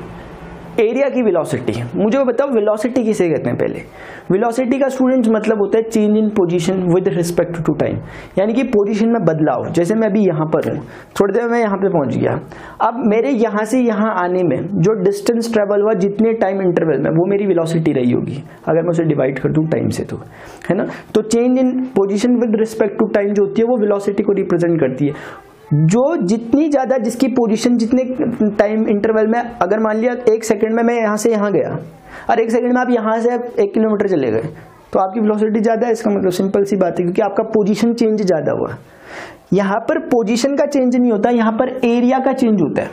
एरिया की वेलोसिटी मुझे वो बताओ वेलोसिटी किसे कहते हैं पहले? वेलोसिटी का स्टूडेंट्स मतलब होता है change in position with respect to time यानी कि पोजीशन में बदलाव, जैसे मैं अभी यहाँ पर हूँ। थोड़ी देर में यहाँ पे पहुँच गया। अब मेरे यहाँ से यहाँ आने में, जो डिस्टेंस ट्रेवल हुआ, जितने टाइम इंटरवल में, वो मेरी वेलोसिटी रही होगी। अगर मैं उसे डिवाइड कर दूँ टाइम से तो। है ना? तो change in position with respect to time जो होती है, वो वेलोसिटी को रिप्रेजेंट करती है। जो जितनी ज़्यादा जिसकी पोजीशन जितने टाइम इंटरवल में, अगर मान लिया एक सेकंड में मैं यहाँ से यहाँ गया, और एक सेकंड में आप यहाँ से एक किलोमीटर चले गए तो आपकी वेलोसिटी ज़्यादा है, इसका मतलब सिंपल सी बात है, क्योंकि आपका पोजीशन चेंज ज़्यादा हुआ। यहाँ पर पोजीशन का चेंज नहीं होता, यहाँ पर एरिया का चेंज होता है।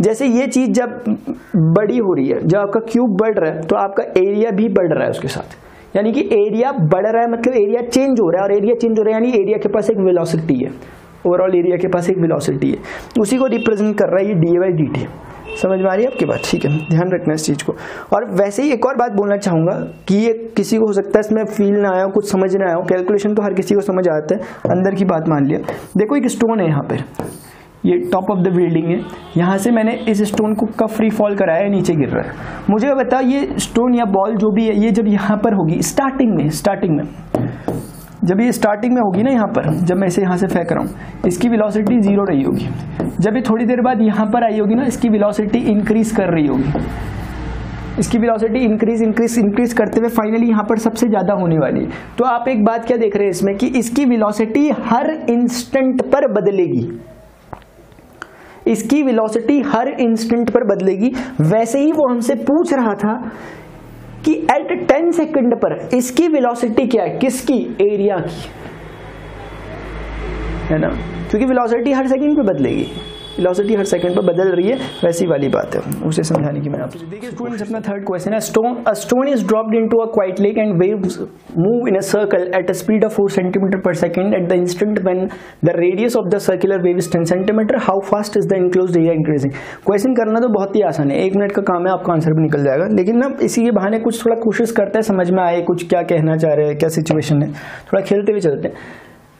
जैसे ये चीज़ जब बड़ी हो रही है, जब आपका क्यूब बढ़ रहा है तो आपका एरिया भी बढ़ रहा है उसके साथ। यानी कि एरिया बढ़ रहा है मतलब एरिया चेंज हो रहा है, और एरिया चेंज हो रहा है, यानी एरिया के पास एक वेलोसिटी है। ओवरऑल एरिया के पास एक वेलोसिटी है। उसी को रिप्रेजेंट कर रहा है ये d a by d t समझ में आ रही है आपकी बात? ठीक है, ध्यान रखना इस चीज़ को। और वैसे ही एक और बात बोलना चाहूँगा कि ये किसी को हो सकता है इसमें फील ना आया हो, कुछ समझ ना आया हो। कैलकुलेशन तो हर किसी को समझ आता है। अंदर की बात मान लिया। देखो एक स्टोन है यहाँ पर। ये टॉप ऑफ़ द बिल्डिंग है। यहाँ से मैंने इस स्टोन को कब फ्री फॉल कराया नीचे गिर रहा है। मुझे बता ये स्टोन या बॉल जो भी है, ये जब यहाँ पर होगी स्टार्टिंग में स्टार्टिंग में जब ये स्टार्टिंग में होगी ना यहाँ पर, जब मैं इसे यहाँ से फेंक रहा हूँ इसकी वेलोसिटी ज़ीरो रही होगी। जब ये थोड़ी देर बाद यहाँ पर आई होगी ना, इसकी वेलोसिटी इंक्रीज कर रही होगी। इसकी वेलोसिटी इंक्रीज इंक्रीज इंक्रीज करते हुए फाइनली यहाँ पर सबसे ज़्यादा होने वाली तो आप एक बात क्या देख रहे हैं इसमें कि इसकी वेलोसिटी हर इंस्टेंट पर बदलेगी। इसकी वेलोसिटी हर इंस्टेंट पर बदलेगी। वैसे ही वो हमसे पूछ रहा था कि एट टेन सेकंड पर इसकी वेलोसिटी क्या है? किसकी? एरिया की। है ना? क्योंकि वेलोसिटी हर सेकंड पे बदलेगी। वेलोसिटी हर सेकंड पर बदल रही है, वैसी वाली बात है। उसे समझाने की मैं आपसे देखिए स्टूडेंट्स अपना थर्ड क्वेश्चन है। Stone a stone is dropped into a quiet lake and waves move in a circle at a speed of 4 centimetre per second at the instant when the radius of the circular wave is 10 centimetre how fast is the enclosed area increasing question करना तो बहुत ही आसान है। एक minute का काम है, आपका आंसर भी निकल जाएगा। लेकिन ना, इसी के बहाने कुछ थोड़ा कोशिश करते हैं, समझ में आए कुछ क्या कहना चाह रहे हैं, क्या सिचुएशन है। थोड़ा खेलते हुए चलते हैं।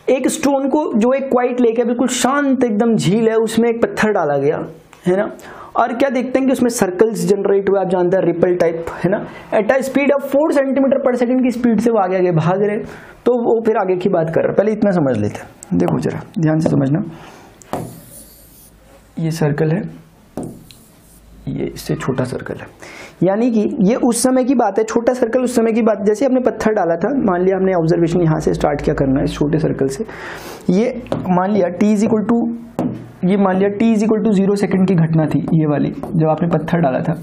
एक स्टोन को जो एक क्वाइट लेक है, बिल्कुल शांत एकदम झील है, उसमें एक पत्थर डाला गया, है ना? और क्या देखते हैं कि उसमें सर्कल्स जनरेट हुए, आप जानते हैं रिपल टाइप है ना? At a speed of four centimetre per second की स्पीड से वो आगे आगे भाग रहे तो वो फिर आगे की बात कर रहे पहले इतना समझ लेते हैं। देखो जरा, ध्यान से समझना। ये सर्कल है। ये इससे छोटा सर्कल है। यानी कि ये उस समय की बात है, छोटा सर्कल उस समय की बात, जैसे हमने पत्थर डाला था, मान लिया हमने ऑब्जर्वेशन यहाँ से स्टार्ट किया करना है, इस छोटे सर्कल से। ये मान लिया टी इज़ इक्वल टू ये मान लिया t is equal to zero second की घटना थी, ये वाली, जब आपने पत्थर डाला था।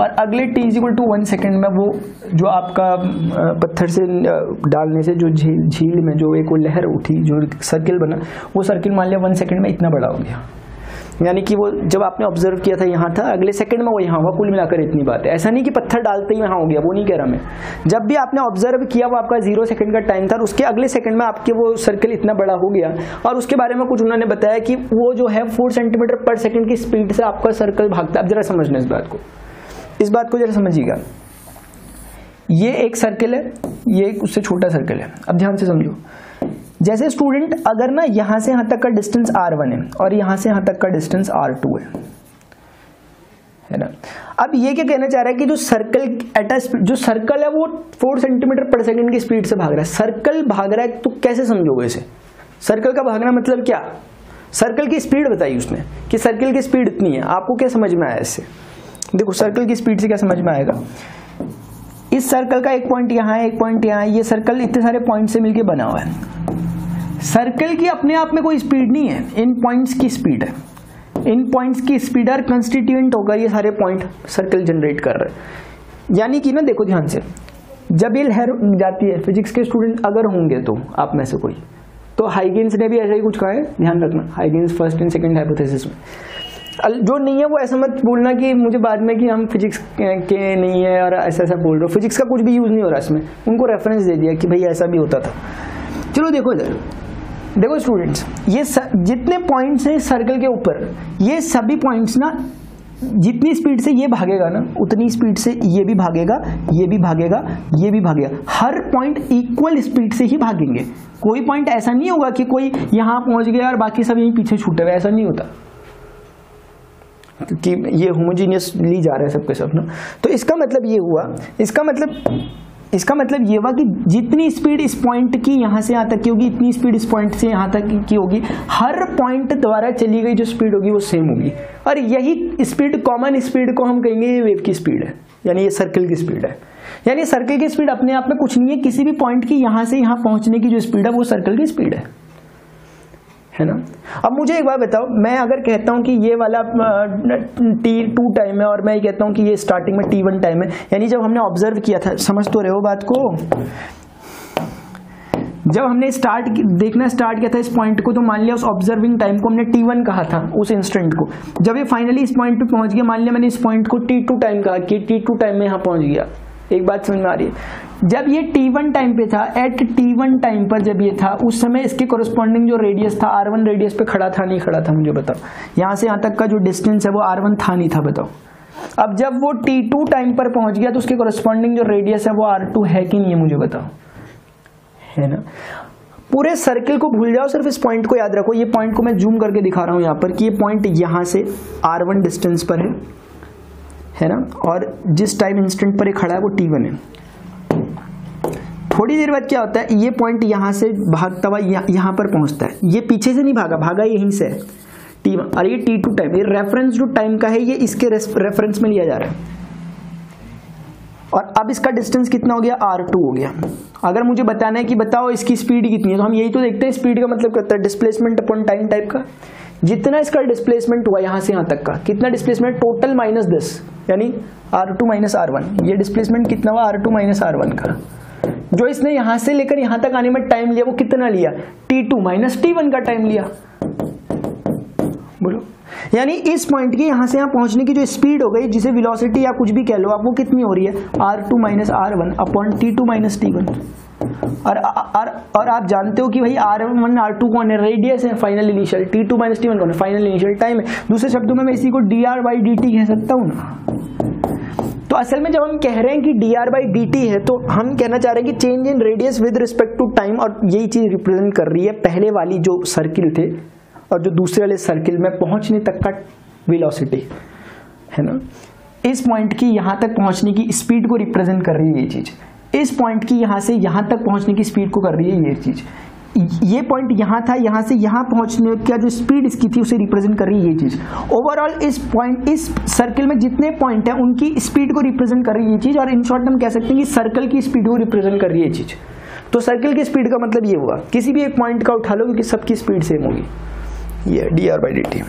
और अगले t is equal to one second में वो, जो आपका पत्थर से डालने से जो झील झील में जो एक वो लहर उठी, जो सर्किल बना, वो सर्किल मान लिया वन सेकेंड में इतना बड़ा हो गया। यानी कि वो जब आपने ऑब्ज़र्व किया था, यहाँ था, अगले सेकंड में वो यहाँ हुआ, कुल मिलाकर इतनी बात है। ऐसा नहीं कि पत्थर डालते ही यहाँ हो गया, वो नहीं कह रहा मैं। जब भी आपने ऑब्ज़र्व किया, वो आपका ज़ीरो सेकंड का टाइम था उसके अगले सेकंड में आपके वो सर्कल इतना बड़ा हो गया, और उसके बारे में कुछ उन्होंने बताया कि वो जो है फोर सेंटीमीटर पर सेकेंड की स्पीड से आपका सर्कल भागता है। अब जरा समझना इस बात को। इस बात को जरा समझिएगा। ये एक सर्कल है, ये उससे छोटा सर्कल है। अब ध्यान से समझो। जैसे स्टूडेंट अगर ना यहाँ से यहाँ तक का डिस्टेंस आर वन है और यहाँ से यहाँ तक का डिस्टेंस आर टू है है ना? अब ये क्या कहना चाह रहा है कि जो सर्कल एट जो सर्कल है वो फोर सेंटीमीटर पर सेकंड की स्पीड से भाग रहा है। सर्कल भाग रहा है तो कैसे समझोगे इसे? सर्कल का भागना मतलब क्या? सर्कल की स्पीड बताई उसने कि सर्कल की स्पीड इतनी है। आपको क्या समझ में आया इससे? देखो सर्कल की स्पीड से क्या समझ में आएगा? इस सर्कल का एक पॉइंट यहाँ है, एक पॉइंट यहाँ है, ये सर्कल इतने सारे पॉइंट से मिलकर बना हुआ है। सर्कल की अपने आप में कोई स्पीड नहीं है। इन पॉइंट्स की स्पीड है। इन पॉइंट्स की स्पीड आर कंस्टिट्यूएंट होगा ये सारे पॉइंट सर्कल जनरेट कर रहे यानी कि ना, देखो ध्यान से। जब ये लहर जाती है फिजिक्स के स्टूडेंट अगर होंगे तो आप में से कोई। तो हाइगेंस ने भी ऐसा ही कुछ कहा है, ध्यान रखना। Huygens first and second hypothesis में। जो नहीं है वो ऐसा मत बोलना कि मुझे बाद में कि हम फिजिक्स के नहीं है और ऐसा ऐसा बोल रहे हो। फिजिक्स का कुछ भी यूज़ नहीं हो रहा इसमें। उनको रेफरेंस दे दिया कि भाई ऐसा भी होता था। चलो देखो इधर। देखो स्टूडेंट्स ये स, जितने पॉइंट्स हैं सर्कल के ऊपर ये सभी पॉइंट्स ना जितनी स्पीड से ये भागेगा ना उतनी स्पीड से ये भी भागेगा ये भी भागेगा ये भी भागेगा। हर पॉइंट इक्वल स्पीड से ही भागेंगे। कोई पॉइंट ऐसा नहीं होगा कि कोई यहाँ पहुँच गया और बाकी सब यहीं पीछे छूटे हुए ऐसा नहीं होता। कि ये होमोजीनियस ली जा रहे हैं सबके सब ना। तो इसका मतलब ये हुआ इसका मतलब इसका मतलब ये हुआ कि जितनी स्पीड इस पॉइंट की यहाँ से यहाँ तक की होगी, इतनी स्पीड इस पॉइंट से यहाँ तक की होगी, हर पॉइंट द्वारा चली गई जो स्पीड होगी वो सेम होगी। और यही स्पीड कॉमन स्पीड को हम कहेंगे ये वेव की स्पीड है, यानी ये सर्कल की स्पीड है। यानी सर्कल की स्पीड अपने आप में कुछ नहीं है, किसी भी पॉइंट की यहाँ से यहाँ पहुँचने की जो स्पीड है वो सर्कल की स्पीड है। है ना? अब मुझे एक बात बताओ, मैं अगर कहता हूँ कि ये वाला टी टू टाइम है और मैं ये कहता हूँ कि ये स्टार्टिंग में टी वन टाइम है, यानी जब हमने ऑब्ज़र्व किया था, समझ तो रहे हो बात को? जब हमने स्टार्ट देखना स्टार्ट किया था इस पॉइंट को तो मान लिया उस ऑब्जर्विंग टाइम को हमने टी वन कहा था, उस इंस्टेंट को। जब ये फाइनली इस पॉइंट पे पहुँच गया, मान लिया मैंने इस पॉइंट को टी टू टाइम कहा, कि टी टू टाइम में यहाँ पहुँच गया। एक बात समझ में आ रही है। जब ये T1 टाइम पे था एट T1 टाइम पर जब ये था, उस समय इसके कोरस्पॉन्डिंग जो रेडियस था R1 रेडियस पे खड़ा था, नहीं खड़ा था, मुझे बताओ। यहाँ से यहाँ तक का जो डिस्टेंस है, वो R1 था नहीं था, बताओ। अब जब वो T2 टाइम पर पहुँच गया तो उसके कोरस्पॉन्डिंग जो रेडियस है, वो R2 है कि नहीं है, मुझे बताओ। है ना? पूरे सर्किल को भूल जाओ, सिर्फ़ इस पॉइंट को याद रखो। ये पॉइंट को मैं जूम करके दिखा रहा हूँ यहाँ पर कि ये पॉइंट यहाँ से R1 डिस्टेंस पर है। है ना? और जिस टाइम इंस्टेंट पर ये खड़ा है, वो टी वन है। थोड़ी देर बाद क्या होता है, ये पॉइंट यहाँ से भागता हुआ यहाँ पर पहुँचता है। ये पीछे से नहीं भागा भागा यहीं से टी वन और ये टी टू टाइम ये रेफरेंस जो टाइम का है, ये इसके रेफरेंस में लिया जा रहा है। और अब इसका डिस्टेंस कितना हो गया? आर टू हो गया। अगर मुझे बताना है कि बताओ इसकी स्पीड कितनी है तो हम यही तो देखते हैं स्पीड का मतलब करता है? डिस्प्लेसमेंट अपॉन टाइम टाइप का। जितना इसका डिस्प्लेसमेंट हुआ यहाँ से यहाँ तक का, कितना डिस्प्लेसमेंट टोटल माइनस दस यानी r two minus r one ये डिस्प्लेसमेंट कितना हुआ? R two minus r one का। जो इसने यहाँ से लेकर यहाँ तक आने में टाइम लिया, वो कितना लिया? T two minus t one का टाइम लिया। बोलो। यानी इस पॉइंट की यहाँ से यहाँ पहुँचने की जो स्पीड हो गई जिसे वेलोसिटी या कुछ भी कह लो आप वो कितनी हो रही है? R two minus r one upon t two minus t one और, और और आप जानते हो कि भाई आर वन आर टू कौन है? रेडियस है final initial t two minus t one कौन है? फाइनल इनिशियल टाइम है। दूसरे शब्दों में मैं इसी को d r by d t कह सकता हूँ ना। तो असल में जब हम कह रहे हैं कि d r by d t है तो हम कहना चाह रहे हैं कि change in radius with respect to time और यही चीज़ रिप्रेजेंट कर रही है पहले वाली जो सर्किल थे और जो दूसरे वाले सर्किल में पहुँचने तक का वेलोसिटी है ना? इस पॉइंट की यहाँ तक पहुँचने की स्पीड को रिप्रेजेंट कर रही है ये चीज़। इस पॉइंट की यहाँ से यहाँ तक पहुँचने की स्पीड को कर रही है ये चीज़। ये पॉइंट यहाँ था, यहाँ से यहाँ पहुँचने का जो स्पीड इसकी थी, उसे रिप्रेजेंट कर रही है ये चीज़। ओवरऑल इस पॉइंट इस सर्कल में जितने पॉइंट है, उनकी स्पीड को रिप्रेजेंट कर रही है ये चीज़ और इन शॉर्ट हम कह सकते हैं कि सर्कल की स्पीड को रिप्रेजेंट कर रही है ये चीज़। तो सर्कल की स्पीड का मतलब ये हुआ। किसी भी एक पॉइंट का उठा लो, क्योंकि सबकी स्पीड सेम होगी। ये d r by d t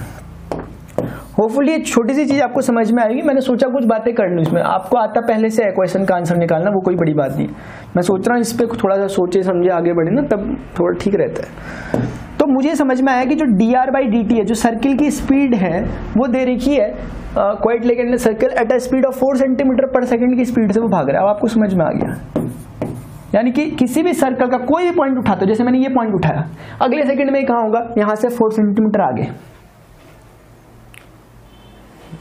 hopefully ये छोटी सी चीज़ आपको समझ में आएगी। मैंने सोचा कुछ बातें कर लूँ इसमें। आपको आता पहले से क्वेश्चन का आंसर निकालना, वो कोई बड़ी बात नहीं। मैं सोच रहा हूँ इस पर थोड़ा सा सोचे, समझे, आगे बढ़े ना, तब थोड़ा ठीक रहता है। तो मुझे समझ में आया कि जो d r by d t है, जो सर्किल की स्पीड है, वो दे रखी है क्वाइट लेकिन circle at a speed of four centimetre per second की स्पीड से वो भाग रहा है। अब आपको समझ में आ गया। यानी कि किसी भी सर्कल का कोई भी पॉइंट उठाते हो, जैसे मैंने ये पॉइंट उठाया। अगले सेकंड में कहा होगा, यहाँ से फोर सेंटीमीटर आगे।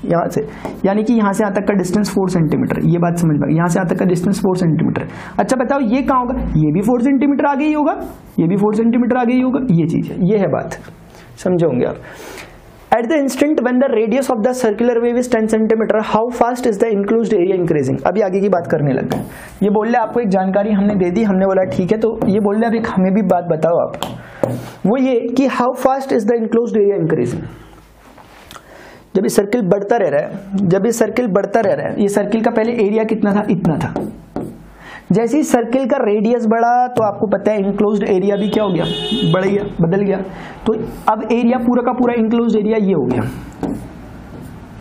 यहाँ से, यानी कि यहाँ से यहाँ तक का डिस्टेंस फोर सेंटीमीटर ये बात समझ में यहाँ से यहाँ तक का डिस्टेंस फोर सेंटीमीटर अच्छा बताओ, ये कहाँ होगा? ये भी फोर सेंटीमीटर आगे ही होगा, ये भी फोर सेंटीमीटर आगे ही होगा, ये चीज़ है, ये है बात। समझोगे आप। At the instant when the radius of the circular wave is 10 centimeter, how fast is the enclosed area increasing? अभी आगे की बात करने लग गए। ये बोल रहे आपको एक जानकारी हमने दे दी हमने बोला ठीक है तो ये बोल रहे अब एक हमें भी बात बताओ आप। वो ये कि how fast is the enclosed area increasing जब ये सर्किल बढ़ता रह रहा है जब ये सर्किल बढ़ता रह रहा है ये सर्किल का पहले एरिया कितना था? इतना था। जैसे ही सर्किल का रेडियस बढ़ा तो आपको पता है इंक्लोज्ड एरिया भी क्या हो गया? बढ़ गया, बदल गया। तो अब एरिया पूरा का पूरा इंक्लोज्ड एरिया ये हो गया।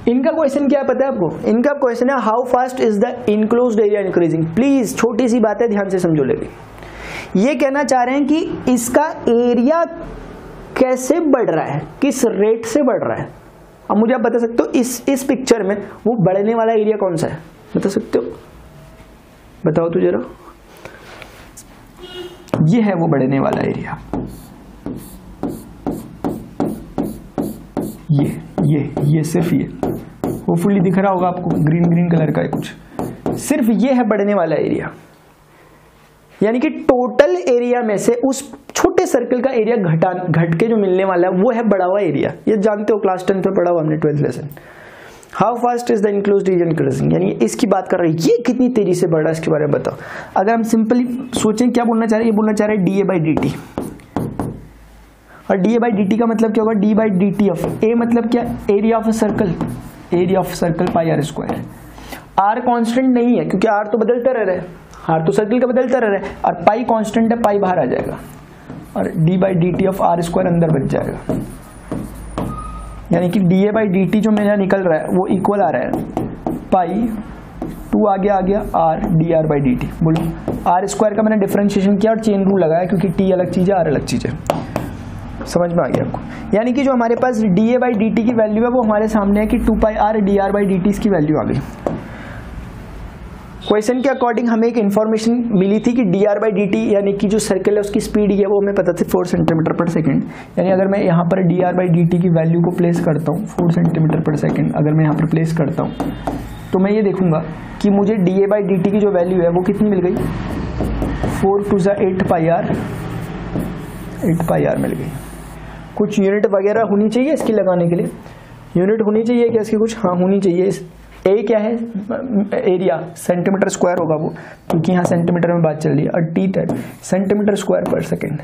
इनका क्वेश्चन क्या है पता है आपको? इनका क्वेश्चन है how fast is the enclosed area increasing please छोटी सी बात है, ध्यान से समझो लेकिन ये कहना चाह रहे हैं कि इसका एरिया कैसे बढ़ रहा है? किस रेट से बढ़ रहा है? अब मुझे आप बता सकते हो, इस इस पिक्चर में वो बढ़ने वाला एरिया कौन सा है? बता सकते हो? बताओ तो जरा। ये है वो बढ़ने वाला एरिया ये ये ये सिर्फ़ ये। होपफुली दिख रहा होगा आपको ग्रीन ग्रीन कलर का है कुछ। सिर्फ़ ये है बढ़ने वाला एरिया यानी कि टोटल एरिया में से उस छोटे सर्कल का एरिया घटा घट के जो मिलने वाला है, वो है बड़ा हुआ एरिया ये जानते हो क्लास टेंथ में पढ़ा हुआ हमने twelfth lesson how fast is the enclose region closing यानी इसकी बात कर रहे हैं। ये कितनी तेज़ी से बढ़ा इसके बारे में बताओ। अगर हम सिंपली सोचें, क्या बोलना चाह रहे हैं? ये बोलना चाह रहे हैं d a by d t और d a by d t का मतलब क्या होगा? D by d t of a मतलब क्या? Area of circle area of circle pi r square r constant नहीं है, क्योंकि आर तो बदलता रह रहा है। आर तो सर्कल का बदलता रह रहा है। और पाई कॉन्स्टेंट है पाई बाहर आ जाएगा। और d by d t of r square अंदर बच जाएगा। यानी कि d a by d t जो मेरा निकल रहा है, वो इक्वल आ रहा है। पाई टू आगे आ गया R D R by D T बोलो। आर स्क्वायर का मैंने डिफ्रेंशिएशन किया और चेन रूल लगाया क्योंकि टी अलग चीज़ है आर अलग चीज़ है। समझ में आ गया आपको? यानी कि जो हमारे पास d a by d t की वैल्यू है, वो हमारे सामने है कि two pi r d r by d t इसकी वैल्यू आ गई। क्वेश्चन के अकॉर्डिंग हमें एक इन्फॉर्मेशन मिली थी कि d r by d t यानी कि जो सर्कल है, उसकी स्पीड है वो हमें पता थी फोर सेंटीमीटर पर सेकेंड यानी अगर मैं यहाँ पर d r by d t की वैल्यू को प्लेस करता हूँ फोर सेंटीमीटर पर सेकेंड अगर मैं यहाँ पर प्लेस करता हूँ तो मैं ये देखूँगा कि मुझे d a by d t की जो वैल्यू है, वो कितनी मिल गई? फोर टू ज़ा eight pi r eight pi r मिल गई। कुछ यूनिट वगैरह होनी चाहिए इसकी लगाने के लिए? यूनिट होनी चाहिए क्या इसकी कुछ? हाँ होनी चाहिए ए क्या है? एरिया सेंटीमीटर स्क्वायर होगा वो। क्योंकि यहाँ सेंटीमीटर में बात चल रही है। और टी टेट सेंटीमीटर स्क्वायर पर सेकेंड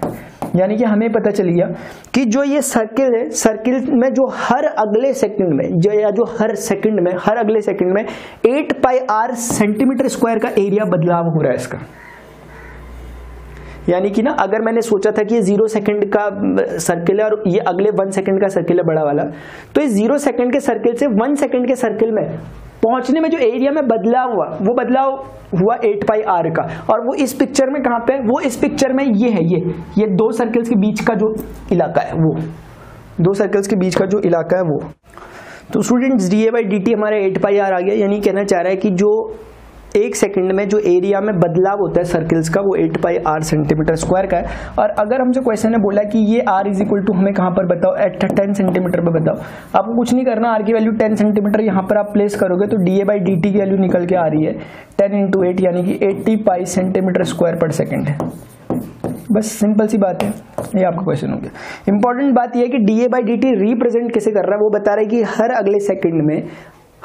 यानी कि हमें पता चल गया कि जो ये सर्किल है सर्किल में जो हर अगले सेकंड में, जो या जो हर सेकंड में, हर अगले सेकंड में eight pi r centimetre square का एरिया बदलाव हो रहा है इसका। यानी कि ना, अगर मैंने सोचा था कि ये ज़ीरो सेकंड का सर्किल है और ये अगले वन सेकंड का सर्किल है बड़ा वाला तो इस ज़ीरो सेकंड के सर्किल से वन सेकंड के सर्किल में पहुँचने में जो एरिया में बदलाव हुआ, वो बदलाव हुआ एट पाई आर का। और वो इस पिक्चर में कहाँ पे है? वो इस पिक्चर में ये है, ये। ये दो सर्कल्स के बीच का जो इलाका है, वो। दो सर्कल्स के बीच का जो इलाका है, वो। तो students d a by d t हमारा एट पाई आर आ गया, यानी कहना चाह रहा है कि जो एक सेकंड में जो एरिया में बदलाव होता है सर्कल्स का, वो eight pi r centimetre square का है। और अगर हमसे क्वेश्चन ने बोला कि ये आर इज़ इक्वल टू हमें कहाँ पर बताओ? एट टेन सेंटीमीटर पे बताओ। आपको कुछ नहीं करना आर की वैल्यू टेन सेंटीमीटर यहाँ पर आप प्लेस करोगे तो डी ए बाई डी की वैल्यू निकल के आ रही है। टेन इंटू यानी कि eighty pi centimetre square per second है। बस सिंपल सी बात है। ये आपका क्वेश्चन हो गया। इंपॉर्टेंट बात यह है कि d a by d represent कैसे कर रहा है? वो बता रहा है कि हर अगले सेकंड में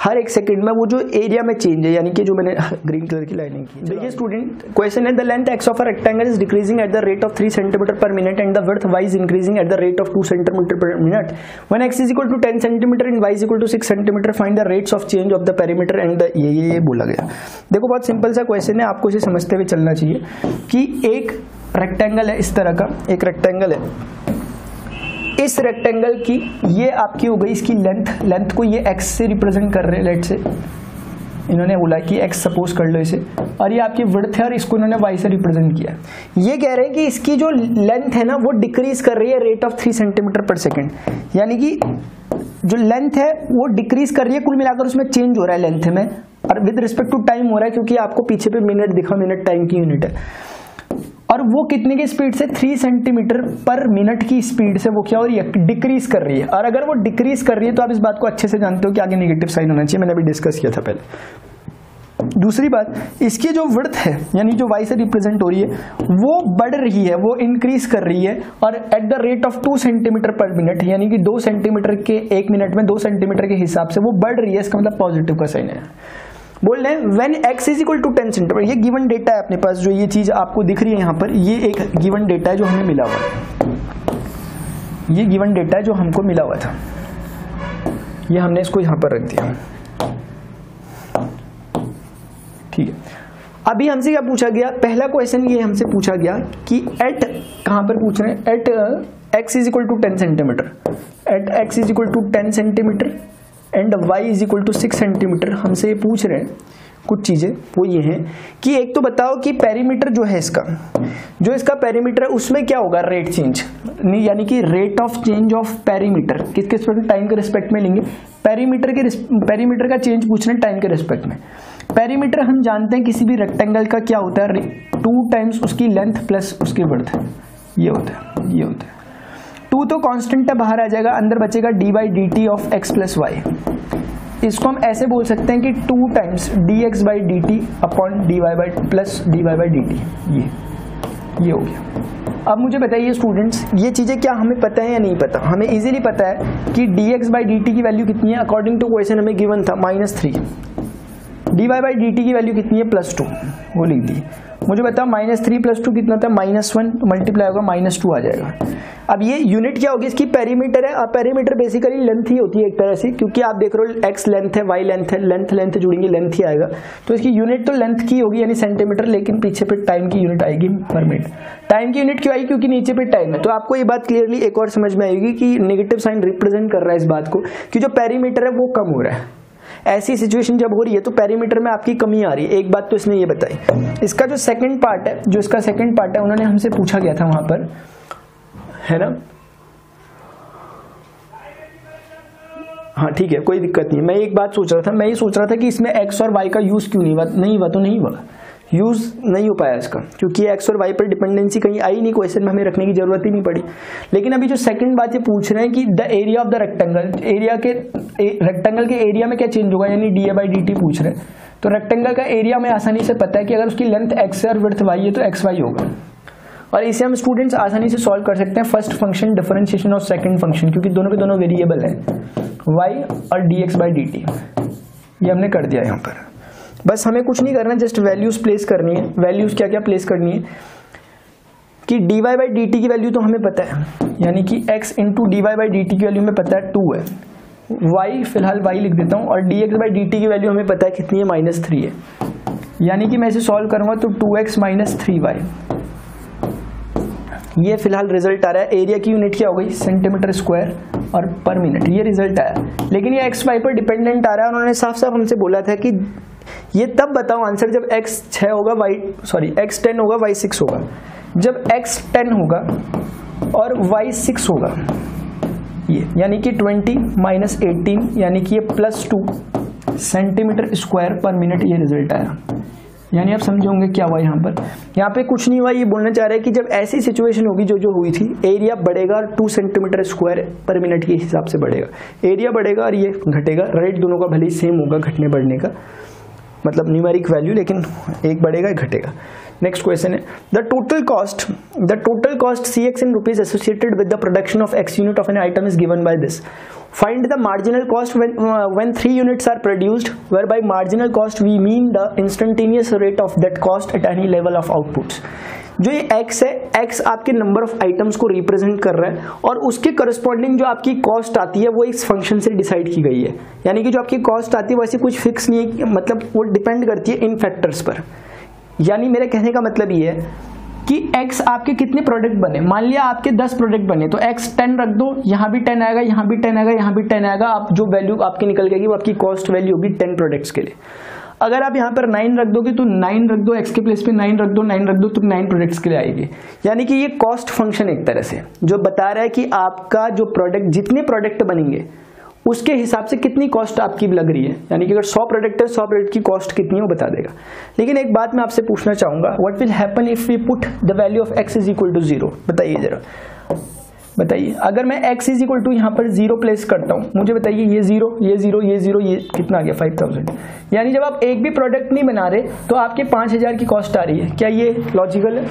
हर एक सेकंड में वो जो एरिया में चेंज है यानी कि जो मैंने ग्रीन कलर की लाइनिंग की। देखिए स्टूडेंट क्वेश्चन है the length x of a rectangle is decreasing at the rate of three centimetre per minute and the y is increasing at the rate of 2 centimetre per minute when x is equal to 10 centimetre and y is equal to 6 centimetre find the rates of change of the perimeter and the ये ये ये बोला गया। देखो बहुत simple सा question है आपको इसे समझते हुए चलना चाहिए कि एक रेक्टेंगल है इस तरह का एक रेक्टेंगल है। इस रेक्टेंगल की ये आपकी हो गई इसकी लेंथ लेंथ को ये एक्स से रिप्रेजेंट कर रहे हैं लेट से इन्होंने बोला कि एक्स सपोज़ कर लो इसे। और ये आपकी विड्थ है और इसको इन्होंने वाई से रिप्रेजेंट किया ये कह रहे हैं कि इसकी जो लेंथ है ना, वो डिक्रीज कर रही है rate of three centimetre per second यानी कि जो लेंथ है, वो डिक्रीज कर रही है कुल मिलाकर उसमें चेंज हो रहा है लेंथ में। और विद रिस्पेक्ट टू टाइम हो रहा है, क्योंकि आपको पीछे पे मिनट दिखा मिनट टाइम की यूनिट है। और वो कितने की स्पीड से? थ्री सेंटीमीटर पर मिनट की स्पीड से वो क्या हो रही है? डिक्रीज कर रही है। और अगर वो डिक्रीज कर रही है तो आप इस बात को अच्छे से जानते हो कि आगे नेगेटिव साइन होना चाहिए। मैंने अभी डिस्कस किया था पहले। दूसरी बात, इसकी जो वर्थ है, यानी जो वाई से रिप्रेजेंट हो रही है, वो बढ़ रही है, वो इंक्रीज कर रही है। और at the rate of two centimetre per minute यानी कि दो सेंटीमीटर के एक मिनट में दो सेंटीमीटर के हिसाब से वो बढ़ रही है। इसका मतलब पॉजिटिव का साइन है। बोल रहे हैं when x is equal to ten centimetre ये गिवन डेटा है अपने पास, जो ये चीज़ आपको दिख रही है यहाँ पर, ये एक गिवन डेटा है जो हमें मिला हुआ है ये गिवन डेटा है जो हमको मिला हुआ था। ये हमने इसको यहाँ पर रख दिया। ठीक है। अभी हमसे क्या पूछा गया? पहला क्वेश्चन ये हमसे पूछा गया कि एट कहाँ पर पूछ रहे हैं? At x is equal to ten centimetre at x is equal to ten centimetre and y is equal to six centimetre हमसे ये पूछ रहे हैं कुछ चीज़ें, वो ये हैं कि एक तो बताओ कि पेरीमीटर जो है इसका, जो इसका पेरीमीटर है, उसमें क्या होगा रेट चेंज यानी कि rate of change of perimeter किस किस टाइम के रिस्पेक्ट में लेंगे। पेरीमीटर के पेरीमीटर का चेंज पूछ रहे हैं टाइम के रिस्पेक्ट में। पेरीमीटर हम जानते हैं किसी भी रेक्टेंगल का क्या होता है? टू टाइम्स उसकी लेंथ प्लस उसकी बर्थ ये होता है, ये होता है। टू तो कांस्टेंट है, बाहर आ जाएगा, अंदर बचेगा d by d t of x plus y इसको हम ऐसे बोल सकते हैं कि two times d x by d t upon d y by plus d y by d t ये ये हो गया. अब मुझे बताइए स्टूडेंट्स ये चीज़ें क्या हमें पता है या नहीं पता? हमें इजीली पता है कि d x by d t की वैल्यू कितनी है अकॉर्डिंग टू क्वेश्चन हमें गिवन था minus three d y by d t की वैल्यू कितनी है? प्लस टू वो लिख दी मुझे बताओ माइनस थ्री प्लस टू कितना था? माइनस वन तो मल्टीप्लाई होगा माइनस टू आ जाएगा। अब ये यूनिट क्या होगी? इसकी पेरीमीटर है अब पेरीमीटर बेसिकली लेंथ ही होती है एक तरह से, क्योंकि आप देख रहे हो एक्स लेंथ है वाई लेंथ है लेंथ लेंथ जुड़ेंगे लेंथ ही आएगा। तो इसकी यूनिट तो लेंथ की होगी, यानी सेंटीमीटर लेकिन पीछे पे टाइम की यूनिट आएगी पर मिनट टाइम की यूनिट क्यों आएगी क्योंकि नीचे पे टाइम है। तो आपको ये बात क्लियरली एक और समझ में आएगी कि नेगेटिव साइन रिप्रेजेंट कर रहा है इस बात को, कि जो पेरीमीटर है वो कम हो रहा है। ऐसी सिचुएशन जब हो रही है तो पेरीमीटर में आपकी कमी आ रही है। एक बात तो इसने ये बताई। इसका जो सेकंड पार्ट है, जो इसका सेकंड पार्ट है, उन्होंने हमसे पूछा गया था वहाँ पर, है ना? हाँ ठीक है, कोई दिक्कत नहीं मैं एक बात सोच रहा था, मैं ये सोच रहा था कि इसमें एक्स और वाई का यूज़ क्यों नहीं हुआ? नहीं हुआ तो नहीं हुआ। यूज़ नहीं हो पाया इसका, क्योंकि एक्स और वाई पर डिपेंडेंसी कहीं आई नहीं क्वेश्चन में हमें रखने की ज़रूरत ही नहीं पड़ी। लेकिन अभी जो सेकंड बात ये पूछ रहे हैं कि the area of the rectangle area के रेक्टेंगल के एरिया में क्या चेंज होगा? यानी d a by d t पूछ रहे हैं। तो रेक्टेंगल का एरिया में आसानी से पता है कि अगर उसकी लेंथ एक्स है और विर्थ वाई है तो एक्स वाई होगा। और इसे हम स्टूडेंट्स आसानी से सॉल्व कर सकते हैं फ़र्स्ट फ़ंक्शन डिफरेंशिएशन और सेकंड फ़ंक्शन क्योंकि दोनों के दोनों वेरिएबल है। वाई और d x by d t ये हमने कर दिया यहाँ पर। बस हमें कुछ नहीं करना जस्ट वैल्यूज़ प्लेस करनी है। वैल्यूज़ क्या क्या प्लेस करनी है? कि d y by d t की वैल्यू तो हमें पता है। यानी कि x into d y by d t की वैल्यू हमें पता है टू है। Y, फ़िलहाल y लिख देता हूँ, और d x by d t की वैल्यू हमें पता है कितनी है? माइनस थ्री है। यानी कि मैं इसे सॉल्व करूँगा तो two x minus three y ये फ़िलहाल रिज़ल्ट आ रहा है। एरिया की यूनिट क्या हो गई? सेंटीमीटर स्क्वायर और पर मिनट ये रिज़ल्ट आया। लेकिन ये एक्स वाई पर डिपेंडेंट आ रहा है। उन्होंने साफ़ साफ़ हमसे बोला था कि ये तब बताओ आंसर जब x छः होगा, y सॉरी x टेन होगा, y सिक्स होगा। जब x टेन होगा और y सिक्स होगा, ये, यानी कि 20 माइनस एटीन यानी कि ये plus two centimetre square per minute ये रिज़ल्ट आया। यानी आप समझोगे क्या हुआ यहाँ पर। यहाँ पे कुछ नहीं हुआ, ये बोलना चाह रहा है कि जब ऐसी सिचुएशन होगी, जो जो हुई थी एरिया बढ़ेगा two centimetre square per minute के हिसाब से बढ़ेगा। एरिया बढ़ेगा और ये घटेगा रेट दोनों का भले ही सेम होगा, घटने बढ़ने का। मतलब न्यूमेरिक वैल्यू लेकिन एक बढ़ेगा, एक घटेगा। नेक्स्ट क्वेश्चन है the total cost the total cost c x in rupees associated with the production of x unit of an item is given by this find the marginal cost when three units are produced where by marginal cost we mean the instantaneous rate of that cost at any level of output जो ये x है, x आपके number of items को represent कर रहा है और उसके करस्पॉन्डिंग जो आपकी कॉस्ट आती है, वो इस फ़ंक्शन से डिसाइड की गई है। यानी कि जो आपकी कॉस्ट आती है वैसे कुछ फिक्स नहीं है मतलब वो डिपेंड करती है इन फैक्टर्स पर। यानी मेरे कहने का मतलब ये है कि x आपके कितने प्रोडक्ट बने? मान लिया आपके 10 प्रोडक्ट बने तो x 10 रख दो, यहाँ भी 10 आएगा, यहाँ भी 10 आएगा, यहाँ भी 10 आएगा। आप जो वैल्यू आपकी निकल गई, वो आपकी कॉस्ट वैल्यू होगी 10 प्रोडक्ट्स के लिए। अगर आप यहाँ पर नाइन रख दोगे तो नाइन रख दो एक्स के प्लेस पे नाइन रख दो नाइन रख दो तो नाइन प्रोडक्ट्स के लिए आएगी। यानी कि ये कॉस्ट फ़ंक्शन एक तरह से, जो बता रहा है कि आपका जो प्रोडक्ट जितने प्रोडक्ट बनेंगे, उसके हिसाब से कितनी कॉस्ट आपकी लग रही है। यानी कि अगर 100 प्रोडक्ट है 100 प्रोडक्ट की कॉस्ट कितनी है, वो बता देगा। लेकिन एक बात मैं आपसे पूछना चाहूँगा what will happen if we put the value of x is equal to zero बताइए जरा। बताइए, अगर मैं x इज़ इक्वल टू यहाँ पर ज़ीरो प्लेस करता हूँ, मुझे बताइए ये ज़ीरो ये ज़ीरो ये ज़ीरो ये कितना आ गया? फाइव थाउज़ेंड यानी जब आप एक भी प्रोडक्ट नहीं बना रहे तो आपके पाँच हज़ार की कॉस्ट आ रही है। क्या ये लॉजिकल है?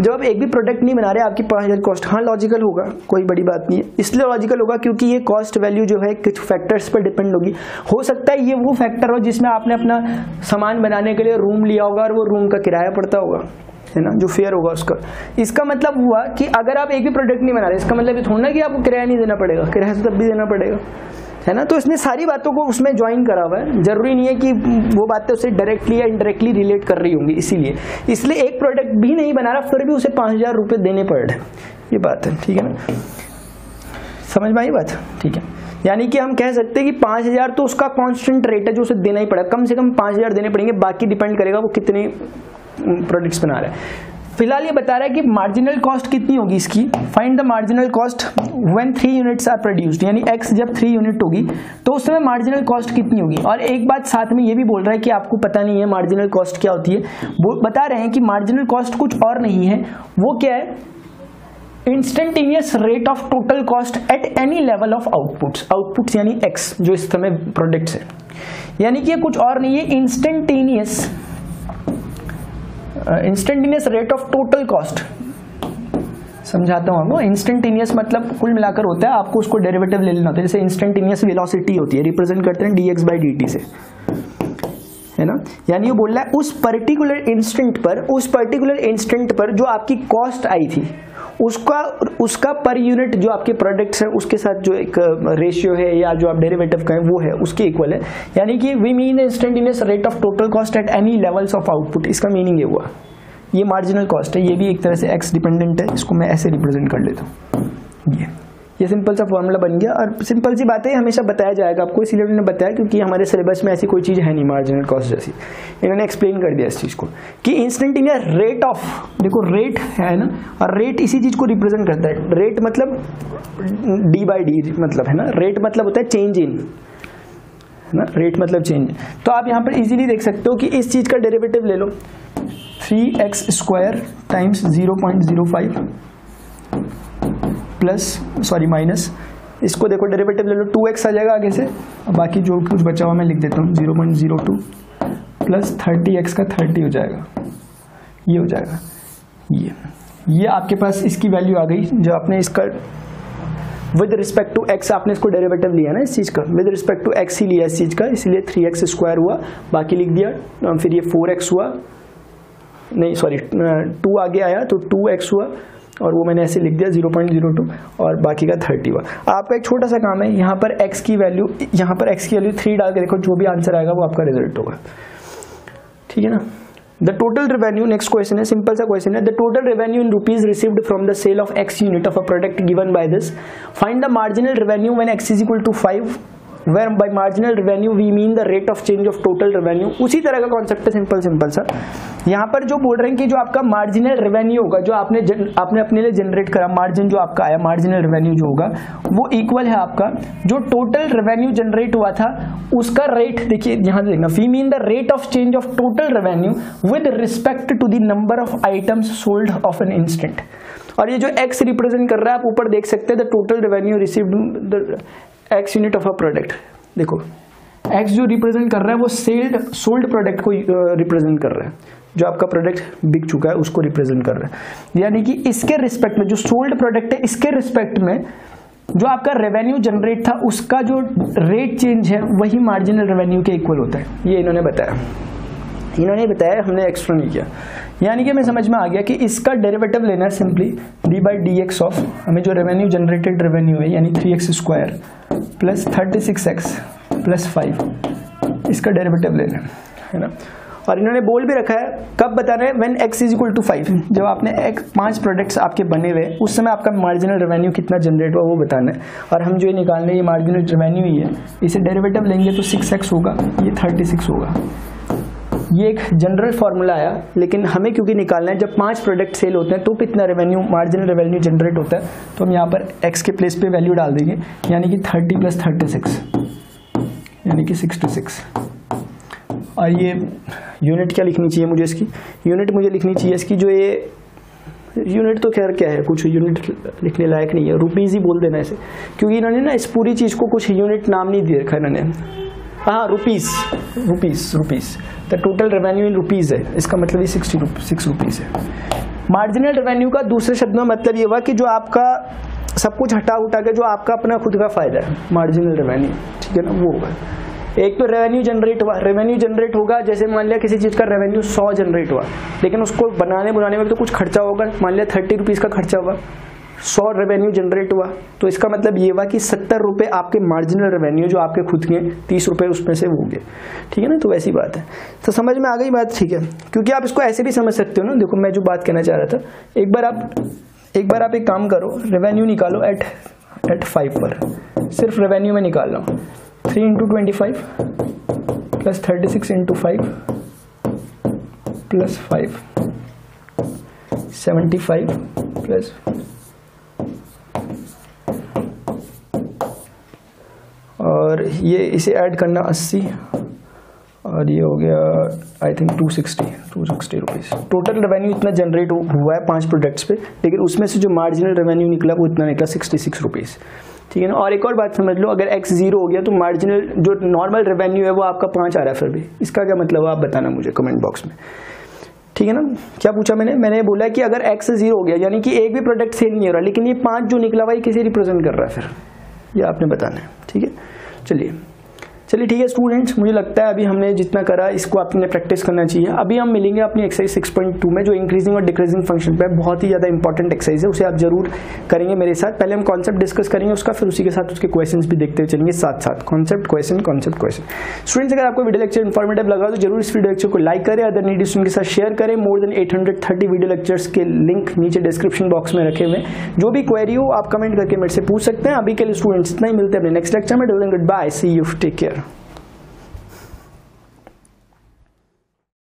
जब आप एक भी प्रोडक्ट नहीं बना रहे, आपकी पाँच हज़ार कॉस्ट हाँ लॉजिकल होगा, कोई बड़ी बात नहीं है। इसलिए लॉजिकल होगा क्योंकि ये कॉस्ट वैल्यू जो है, कुछ फैक्टर्स पर डिपेंड होगी। हो सकता है ये वो फैक्टर हो जिसमें आपने अपना सामान बनाने के लिए रूम लिया होगा और वो रूम का किराया पड़ता होगा। है ना, जो फेयर होगा उसका। इसका मतलब हुआ कि अगर आप एक भी प्रोडक्ट नहीं बना रहे, इसका मतलब ये थोड़ा ना कि आपको किराया नहीं देना पड़ेगा, किराया तो तब भी देना पड़ेगा, है ना? तो इसने सारी बातों को उसमें ज्वाइन करा हुआ है। ज़रूरी नहीं है कि वो बातें उसे डायरेक्टली या इनडायरेक्टली रिलेट कर रही होंगी, इसीलिए। इसलिए एक प्रोडक्ट भी नहीं बना रहा, फिर भी उसे पाँच हज़ार रुपये देने पड़ रहे ये बात है, ठीक है ना? समझ में आई बात? ठीक है। यानी कि हम कह सकते हैं कि पाँच हज़ार तो उसका कांस्टेंट रेट है जो उसे देना ही पड़ेगा कम से कम पाँच हज़ार देने पड़ेंगे, बाकी डिपेंड करेगा वो कितने प्रोडक्ट्स बना रहा है। फ़िलहाल ये बता रहा है कि मार्जिनल कॉस्ट कितनी होगी इसकी? Find the marginal cost when three units are produced यानी एक्स जब थ्री यूनिट होगी तो उस समय मार्जिनल कॉस्ट कितनी होगी? और एक बात साथ में ये भी बोल रहा है कि आपको पता नहीं है मार्जिनल कॉस्ट क्या होती है। वो बता रहे हैं कि मार्जिनल कॉस्ट कुछ और नहीं है। वो क्या है? Instantaneous rate of total cost at any level of outputs outputs यानी एक्स जो इस समय प्रोडक्ट्स है। यानी कि ये कुछ और नहीं है instantaneous instantaneous rate of total cost समझाता हूँ आपको। इंस्टेंटेनियस मतलब कुल मिलाकर होता है, आपको उसको डेरिवेटिव ले लेना होता है। जैसे इंस्टेंटेनियस वेलोसिटी होती है रिप्रेजेंट करते हैं d x by d t से। है ना? यानी वो बोल रहा है, उस पर्टिकुलर इंस्टेंट पर, उस पर्टिकुलर इंस्टेंट पर जो आपकी कॉस्ट आई थी उसका उसका पर यूनिट जो आपके प्रोडक्ट्स हैं, उसके साथ जो एक रेशियो है या जो आप डेरिवेटिव कहें वो है, उसके इक्वल है। यानी कि we mean instantaneous rate of total cost at any levels of output इसका मीनिंग ये हुआ। ये मार्जिनल कॉस्ट है। ये भी एक तरह से एक्स डिपेंडेंट है। इसको मैं ऐसे रिप्रेजेंट कर लेता हूँ। ये। ये सिंपल सा फॉर्मूला बन गया और सिंपल सी बातें हमेशा बताया जाएगा आपको, इसीलिए उन्होंने बताया क्योंकि हमारे सिलेबस में ऐसी कोई चीज़ है नहीं मार्जिनल कॉस्ट जैसी। इन्होंने एक्सप्लेन कर दिया इस चीज़ को कि इंस्टेंटेनियस रेट ऑफ़ देखो रेट है ना, और रेट इसी चीज़ को रिप्रेजेंट करता है। रेट मतलब डी बाई डी मतलब है ना रेट मतलब होता है चेंज इन है ना रेट मतलब चेंज तो आप यहाँ पर इजीली देख सकते हो कि इस चीज़ का डेरिवेटिव ले लो। Three x square times zero point zero five plus sorry minus इसको देखो डेरिवेटिव ले लो टू एक्स आ जाएगा आगे से। बाकी जो कुछ बचा हुआ मैं लिख देता हूँ zero point zero two plus thirty x का थर्टी हो जाएगा। ये हो जाएगा। ये। ये आपके पास इसकी वैल्यू आ गई जो आपने इसका विद रिस्पेक्ट टू एक्स आपने इसको डेरिवेटिव लिया ना इस चीज़ का। विद रिस्पेक्ट टू एक्स ही लिया इस चीज़ का, इसलिए थ्री एक्स स्क्वायर हुआ। बाकी लिख दिया, फिर ये फोर एक्स हुआ। नहीं सॉरी टू आगे आया तो टू एक्स हुआ। और वो मैंने ऐसे लिख दिया 0.02 और बाकी का 30 हुआ। आपका एक छोटा सा काम है, यहाँ पर x की वैल्यू यहाँ पर x की वैल्यू थ्री डाल के देखो, जो भी आंसर आएगा वो आपका रिज़ल्ट होगा। ठीक है ना? The total revenue next question है सिंपल सा क्वेश्चन है। The total revenue in rupees received from the sale of x unit of a product given by this find the marginal revenue when x is equal to five where by marginal revenue we mean the rate of change of total revenue उसी तरह का concept है simple simple सा यहाँ पर जो बोल रहे हैं कि जो आपका मार्जिनल रेवेन्यू होगा जो आपने जन, आपने अपने लिए जनरेट करा मार्जिन जो आपका आया मार्जिनल रेवेन्यू जो होगा वो इक्वल है आपका। जो टोटल रेवेन्यू जनरेट हुआ था उसका रेट देखिए यहाँ देखना। We mean the rate of change of total revenue with respect to the number of items sold of an instant और ये जो एक्स रिप्रेजेंट कर रहा है आप ऊपर देख सकते हैं the total revenue received x unit of a product देखो एक्स जो रिप्रेजेंट कर रहा है, वो सेल्ड सोल्ड प्रोडक्ट को रिप्रेजेंट कर रहा है। जो आपका प्रोडक्ट बिक चुका है, उसको रिप्रेजेंट कर रहा है। यानी कि इसके रिस्पेक्ट में, जो सोल्ड प्रोडक्ट है, इसके रिस्पेक्ट में, जो आपका रेवेन्यू जनरेट था, उसका जो रेट चेंज है, वही मार्जिनल रेवेन्यू के इक्वल होता है। ये इन्होंने बताया। इन्होंने बताया, हमने एक्स्ट्रा नहीं किया। यानी कि हमें समझ में आ गया कि इसका डेरिवेटिव लेना है simply d by d x of हमें जो रेवेन्यू जनरेटेड रेवेन्यू है, यानी three x square plus thirty six x plus five इसका डेरिवेटिव लेना है ना? और इन्होंने बोल भी रखा है, कब बता रहे हैं? When x is equal to five जब आपने एक पाँच प्रोडक्ट्स आपके बने हुए, उस समय आपका मार्जिनल रेवेन्यू कितना जनरेट हुआ, वो बताना है। और हम जो ये निकालने, ये मार्जिनल रेवेन्यू ही है, इसे डेरिवेटिव लेंगे तो सिक्स एक्स होगा, ये थर्टी सिक्स होगा। ये एक जनरल फार्मूला आया लेकिन हमें क्योंकि निकालना है, जब पाँच प्रोडक्ट सेल होते हैं तो कितना रेवेन्यू मार्जिनल रेवेन्यू जनरेट होता है। तो हम यहाँ पर एक्स के प्लेस पे वैल्यू डाल देंगे, यानी कि थर्टी प्लस थर्टी सिक्स यानी कि सिक्सटी सिक्स और ये यूनिट क्या लिखनी चाहिए मुझे इसकी? यूनिट मुझे लिखनी चाहिए इसकी जो ये यूनिट तो खैर क्या है, कुछ यूनिट लिखने लायक नहीं है रुपीज़ ही बोल देना ऐसे क्योंकि इन्होंने ना इस पूरी चीज़ को कुछ यूनिट नाम नहीं दे रखा इन्होंने। हाँ rupees rupees rupees the total revenue in rupees है। इसका मतलब ये सिक्स रुपीज़ है। मार्जिनल रेवेन्यू का दूसरे शब्द में मतलब ये हुआ कि जो आपका सब कुछ हटा उठा के जो आपका अपना खुद का फ़ायदा है मार्जिनल रेवेन्यू ठीक है ना, वो होगा एक तो रेवेन्यू जनरेट हुआ रेवेन्यू जनरेट होगा, जैसे मान लिया किसी चीज़ का रेवेन्यू सौ जनरेट हुआ, लेकिन उसको बनाने बनाने में तो कुछ खर्चा होगा, मान लिया थर्टी रुपीज़ का खर्चा हुआ सौ रेवेन्यू जनरेट हुआ। तो इसका मतलब ये हुआ कि सत्तर रुपए आपके मार्जिनल रेवेन्यू जो आपके खुद के तीस रुपए उसमें से हो गए ठीक है ना? तो वैसी बात है। तो समझ में आ गई बात? ठीक है। क्योंकि आप इसको ऐसे भी समझ सकते हो ना। देखो, मैं जो बात कहना चाह रहा था, एक बार आप, एक बार आप एक काम करो। रेवेन्यू निकालो एट एट फाइव पर। सिर्फ़ रेवेन्यू में निकाल लो। Three into twenty five plus thirty six into five plus five seventy five plus और ये इसे ऐड करना अस्सी, और ये हो गया I think two sixty two sixty rupees total revenue इतना जनरेट हुआ है पाँच प्रोडक्ट्स पे, लेकिन उसमें से जो मार्जिनल रेवेन्यू निकला, वो इतना निकला सिक्सटी सिक्स रुपीज़ ठीक है ना? और एक और बात समझ लो, अगर एक्स ज़ीरो हो गया तो मार्जिनल जो नॉर्मल रेवेन्यू है, वो आपका पाँच आ रहा है फिर भी। इसका क्या मतलब है? आप बताना मुझे कमेंट बॉक्स में. ठीक है ना? क्या पूछा मैंने? मैंने बोला कि अगर एक्स ज़ीरो हो गया, यानी कि एक भी प्रोडक्ट सेल नहीं हो रहा, लेकिन ये पाँच जो निकला हुआ ये किसे रिप्रेजेंट कर रहा है फिर। ये आपने बताना है, ठीक है? चलिए। चलिए ठीक है स्टूडेंट्स मुझे लगता है अभी हमने जितना करा, इसको आपने प्रैक्टिस करना चाहिए। अभी हम मिलेंगे अपनी एक्सरसाइज 6.2 में, जो इंक्रीजिंग और डिक्रीजिंग फ़ंक्शन पे बहुत ही ज़्यादा इंपॉर्टेंट एक्सरसाइज है, उसे आप ज़रूर करेंगे मेरे साथ। पहले हम कॉन्सेप्ट डिस्कस करेंगे, उसका फिर उसी के साथ उसके क्वेश्चन भी देखते हुए चलेंगे साथ साथ। Concept question concept question students अगर आपको वीडियो लेक्चर इन्फॉर्मेटिव लगा तो ज़रूर इस वीडियो लेक्चर को लाइक करें अदर नीड स्टूडेंट के साथ शेयर करें। More than eight video lectures के लिंक नीचे डिस्क्रिप्शन बॉक्स में रखे हुए जो भी क्वेरी हो, आप कमेंट करके मेरे से पूछ सकते हैं। अभी के लिए स्टूडेंट्स इतना ही, मिलते हैं अपने नेक्स्ट लेक्चर में। Goodbye see you take care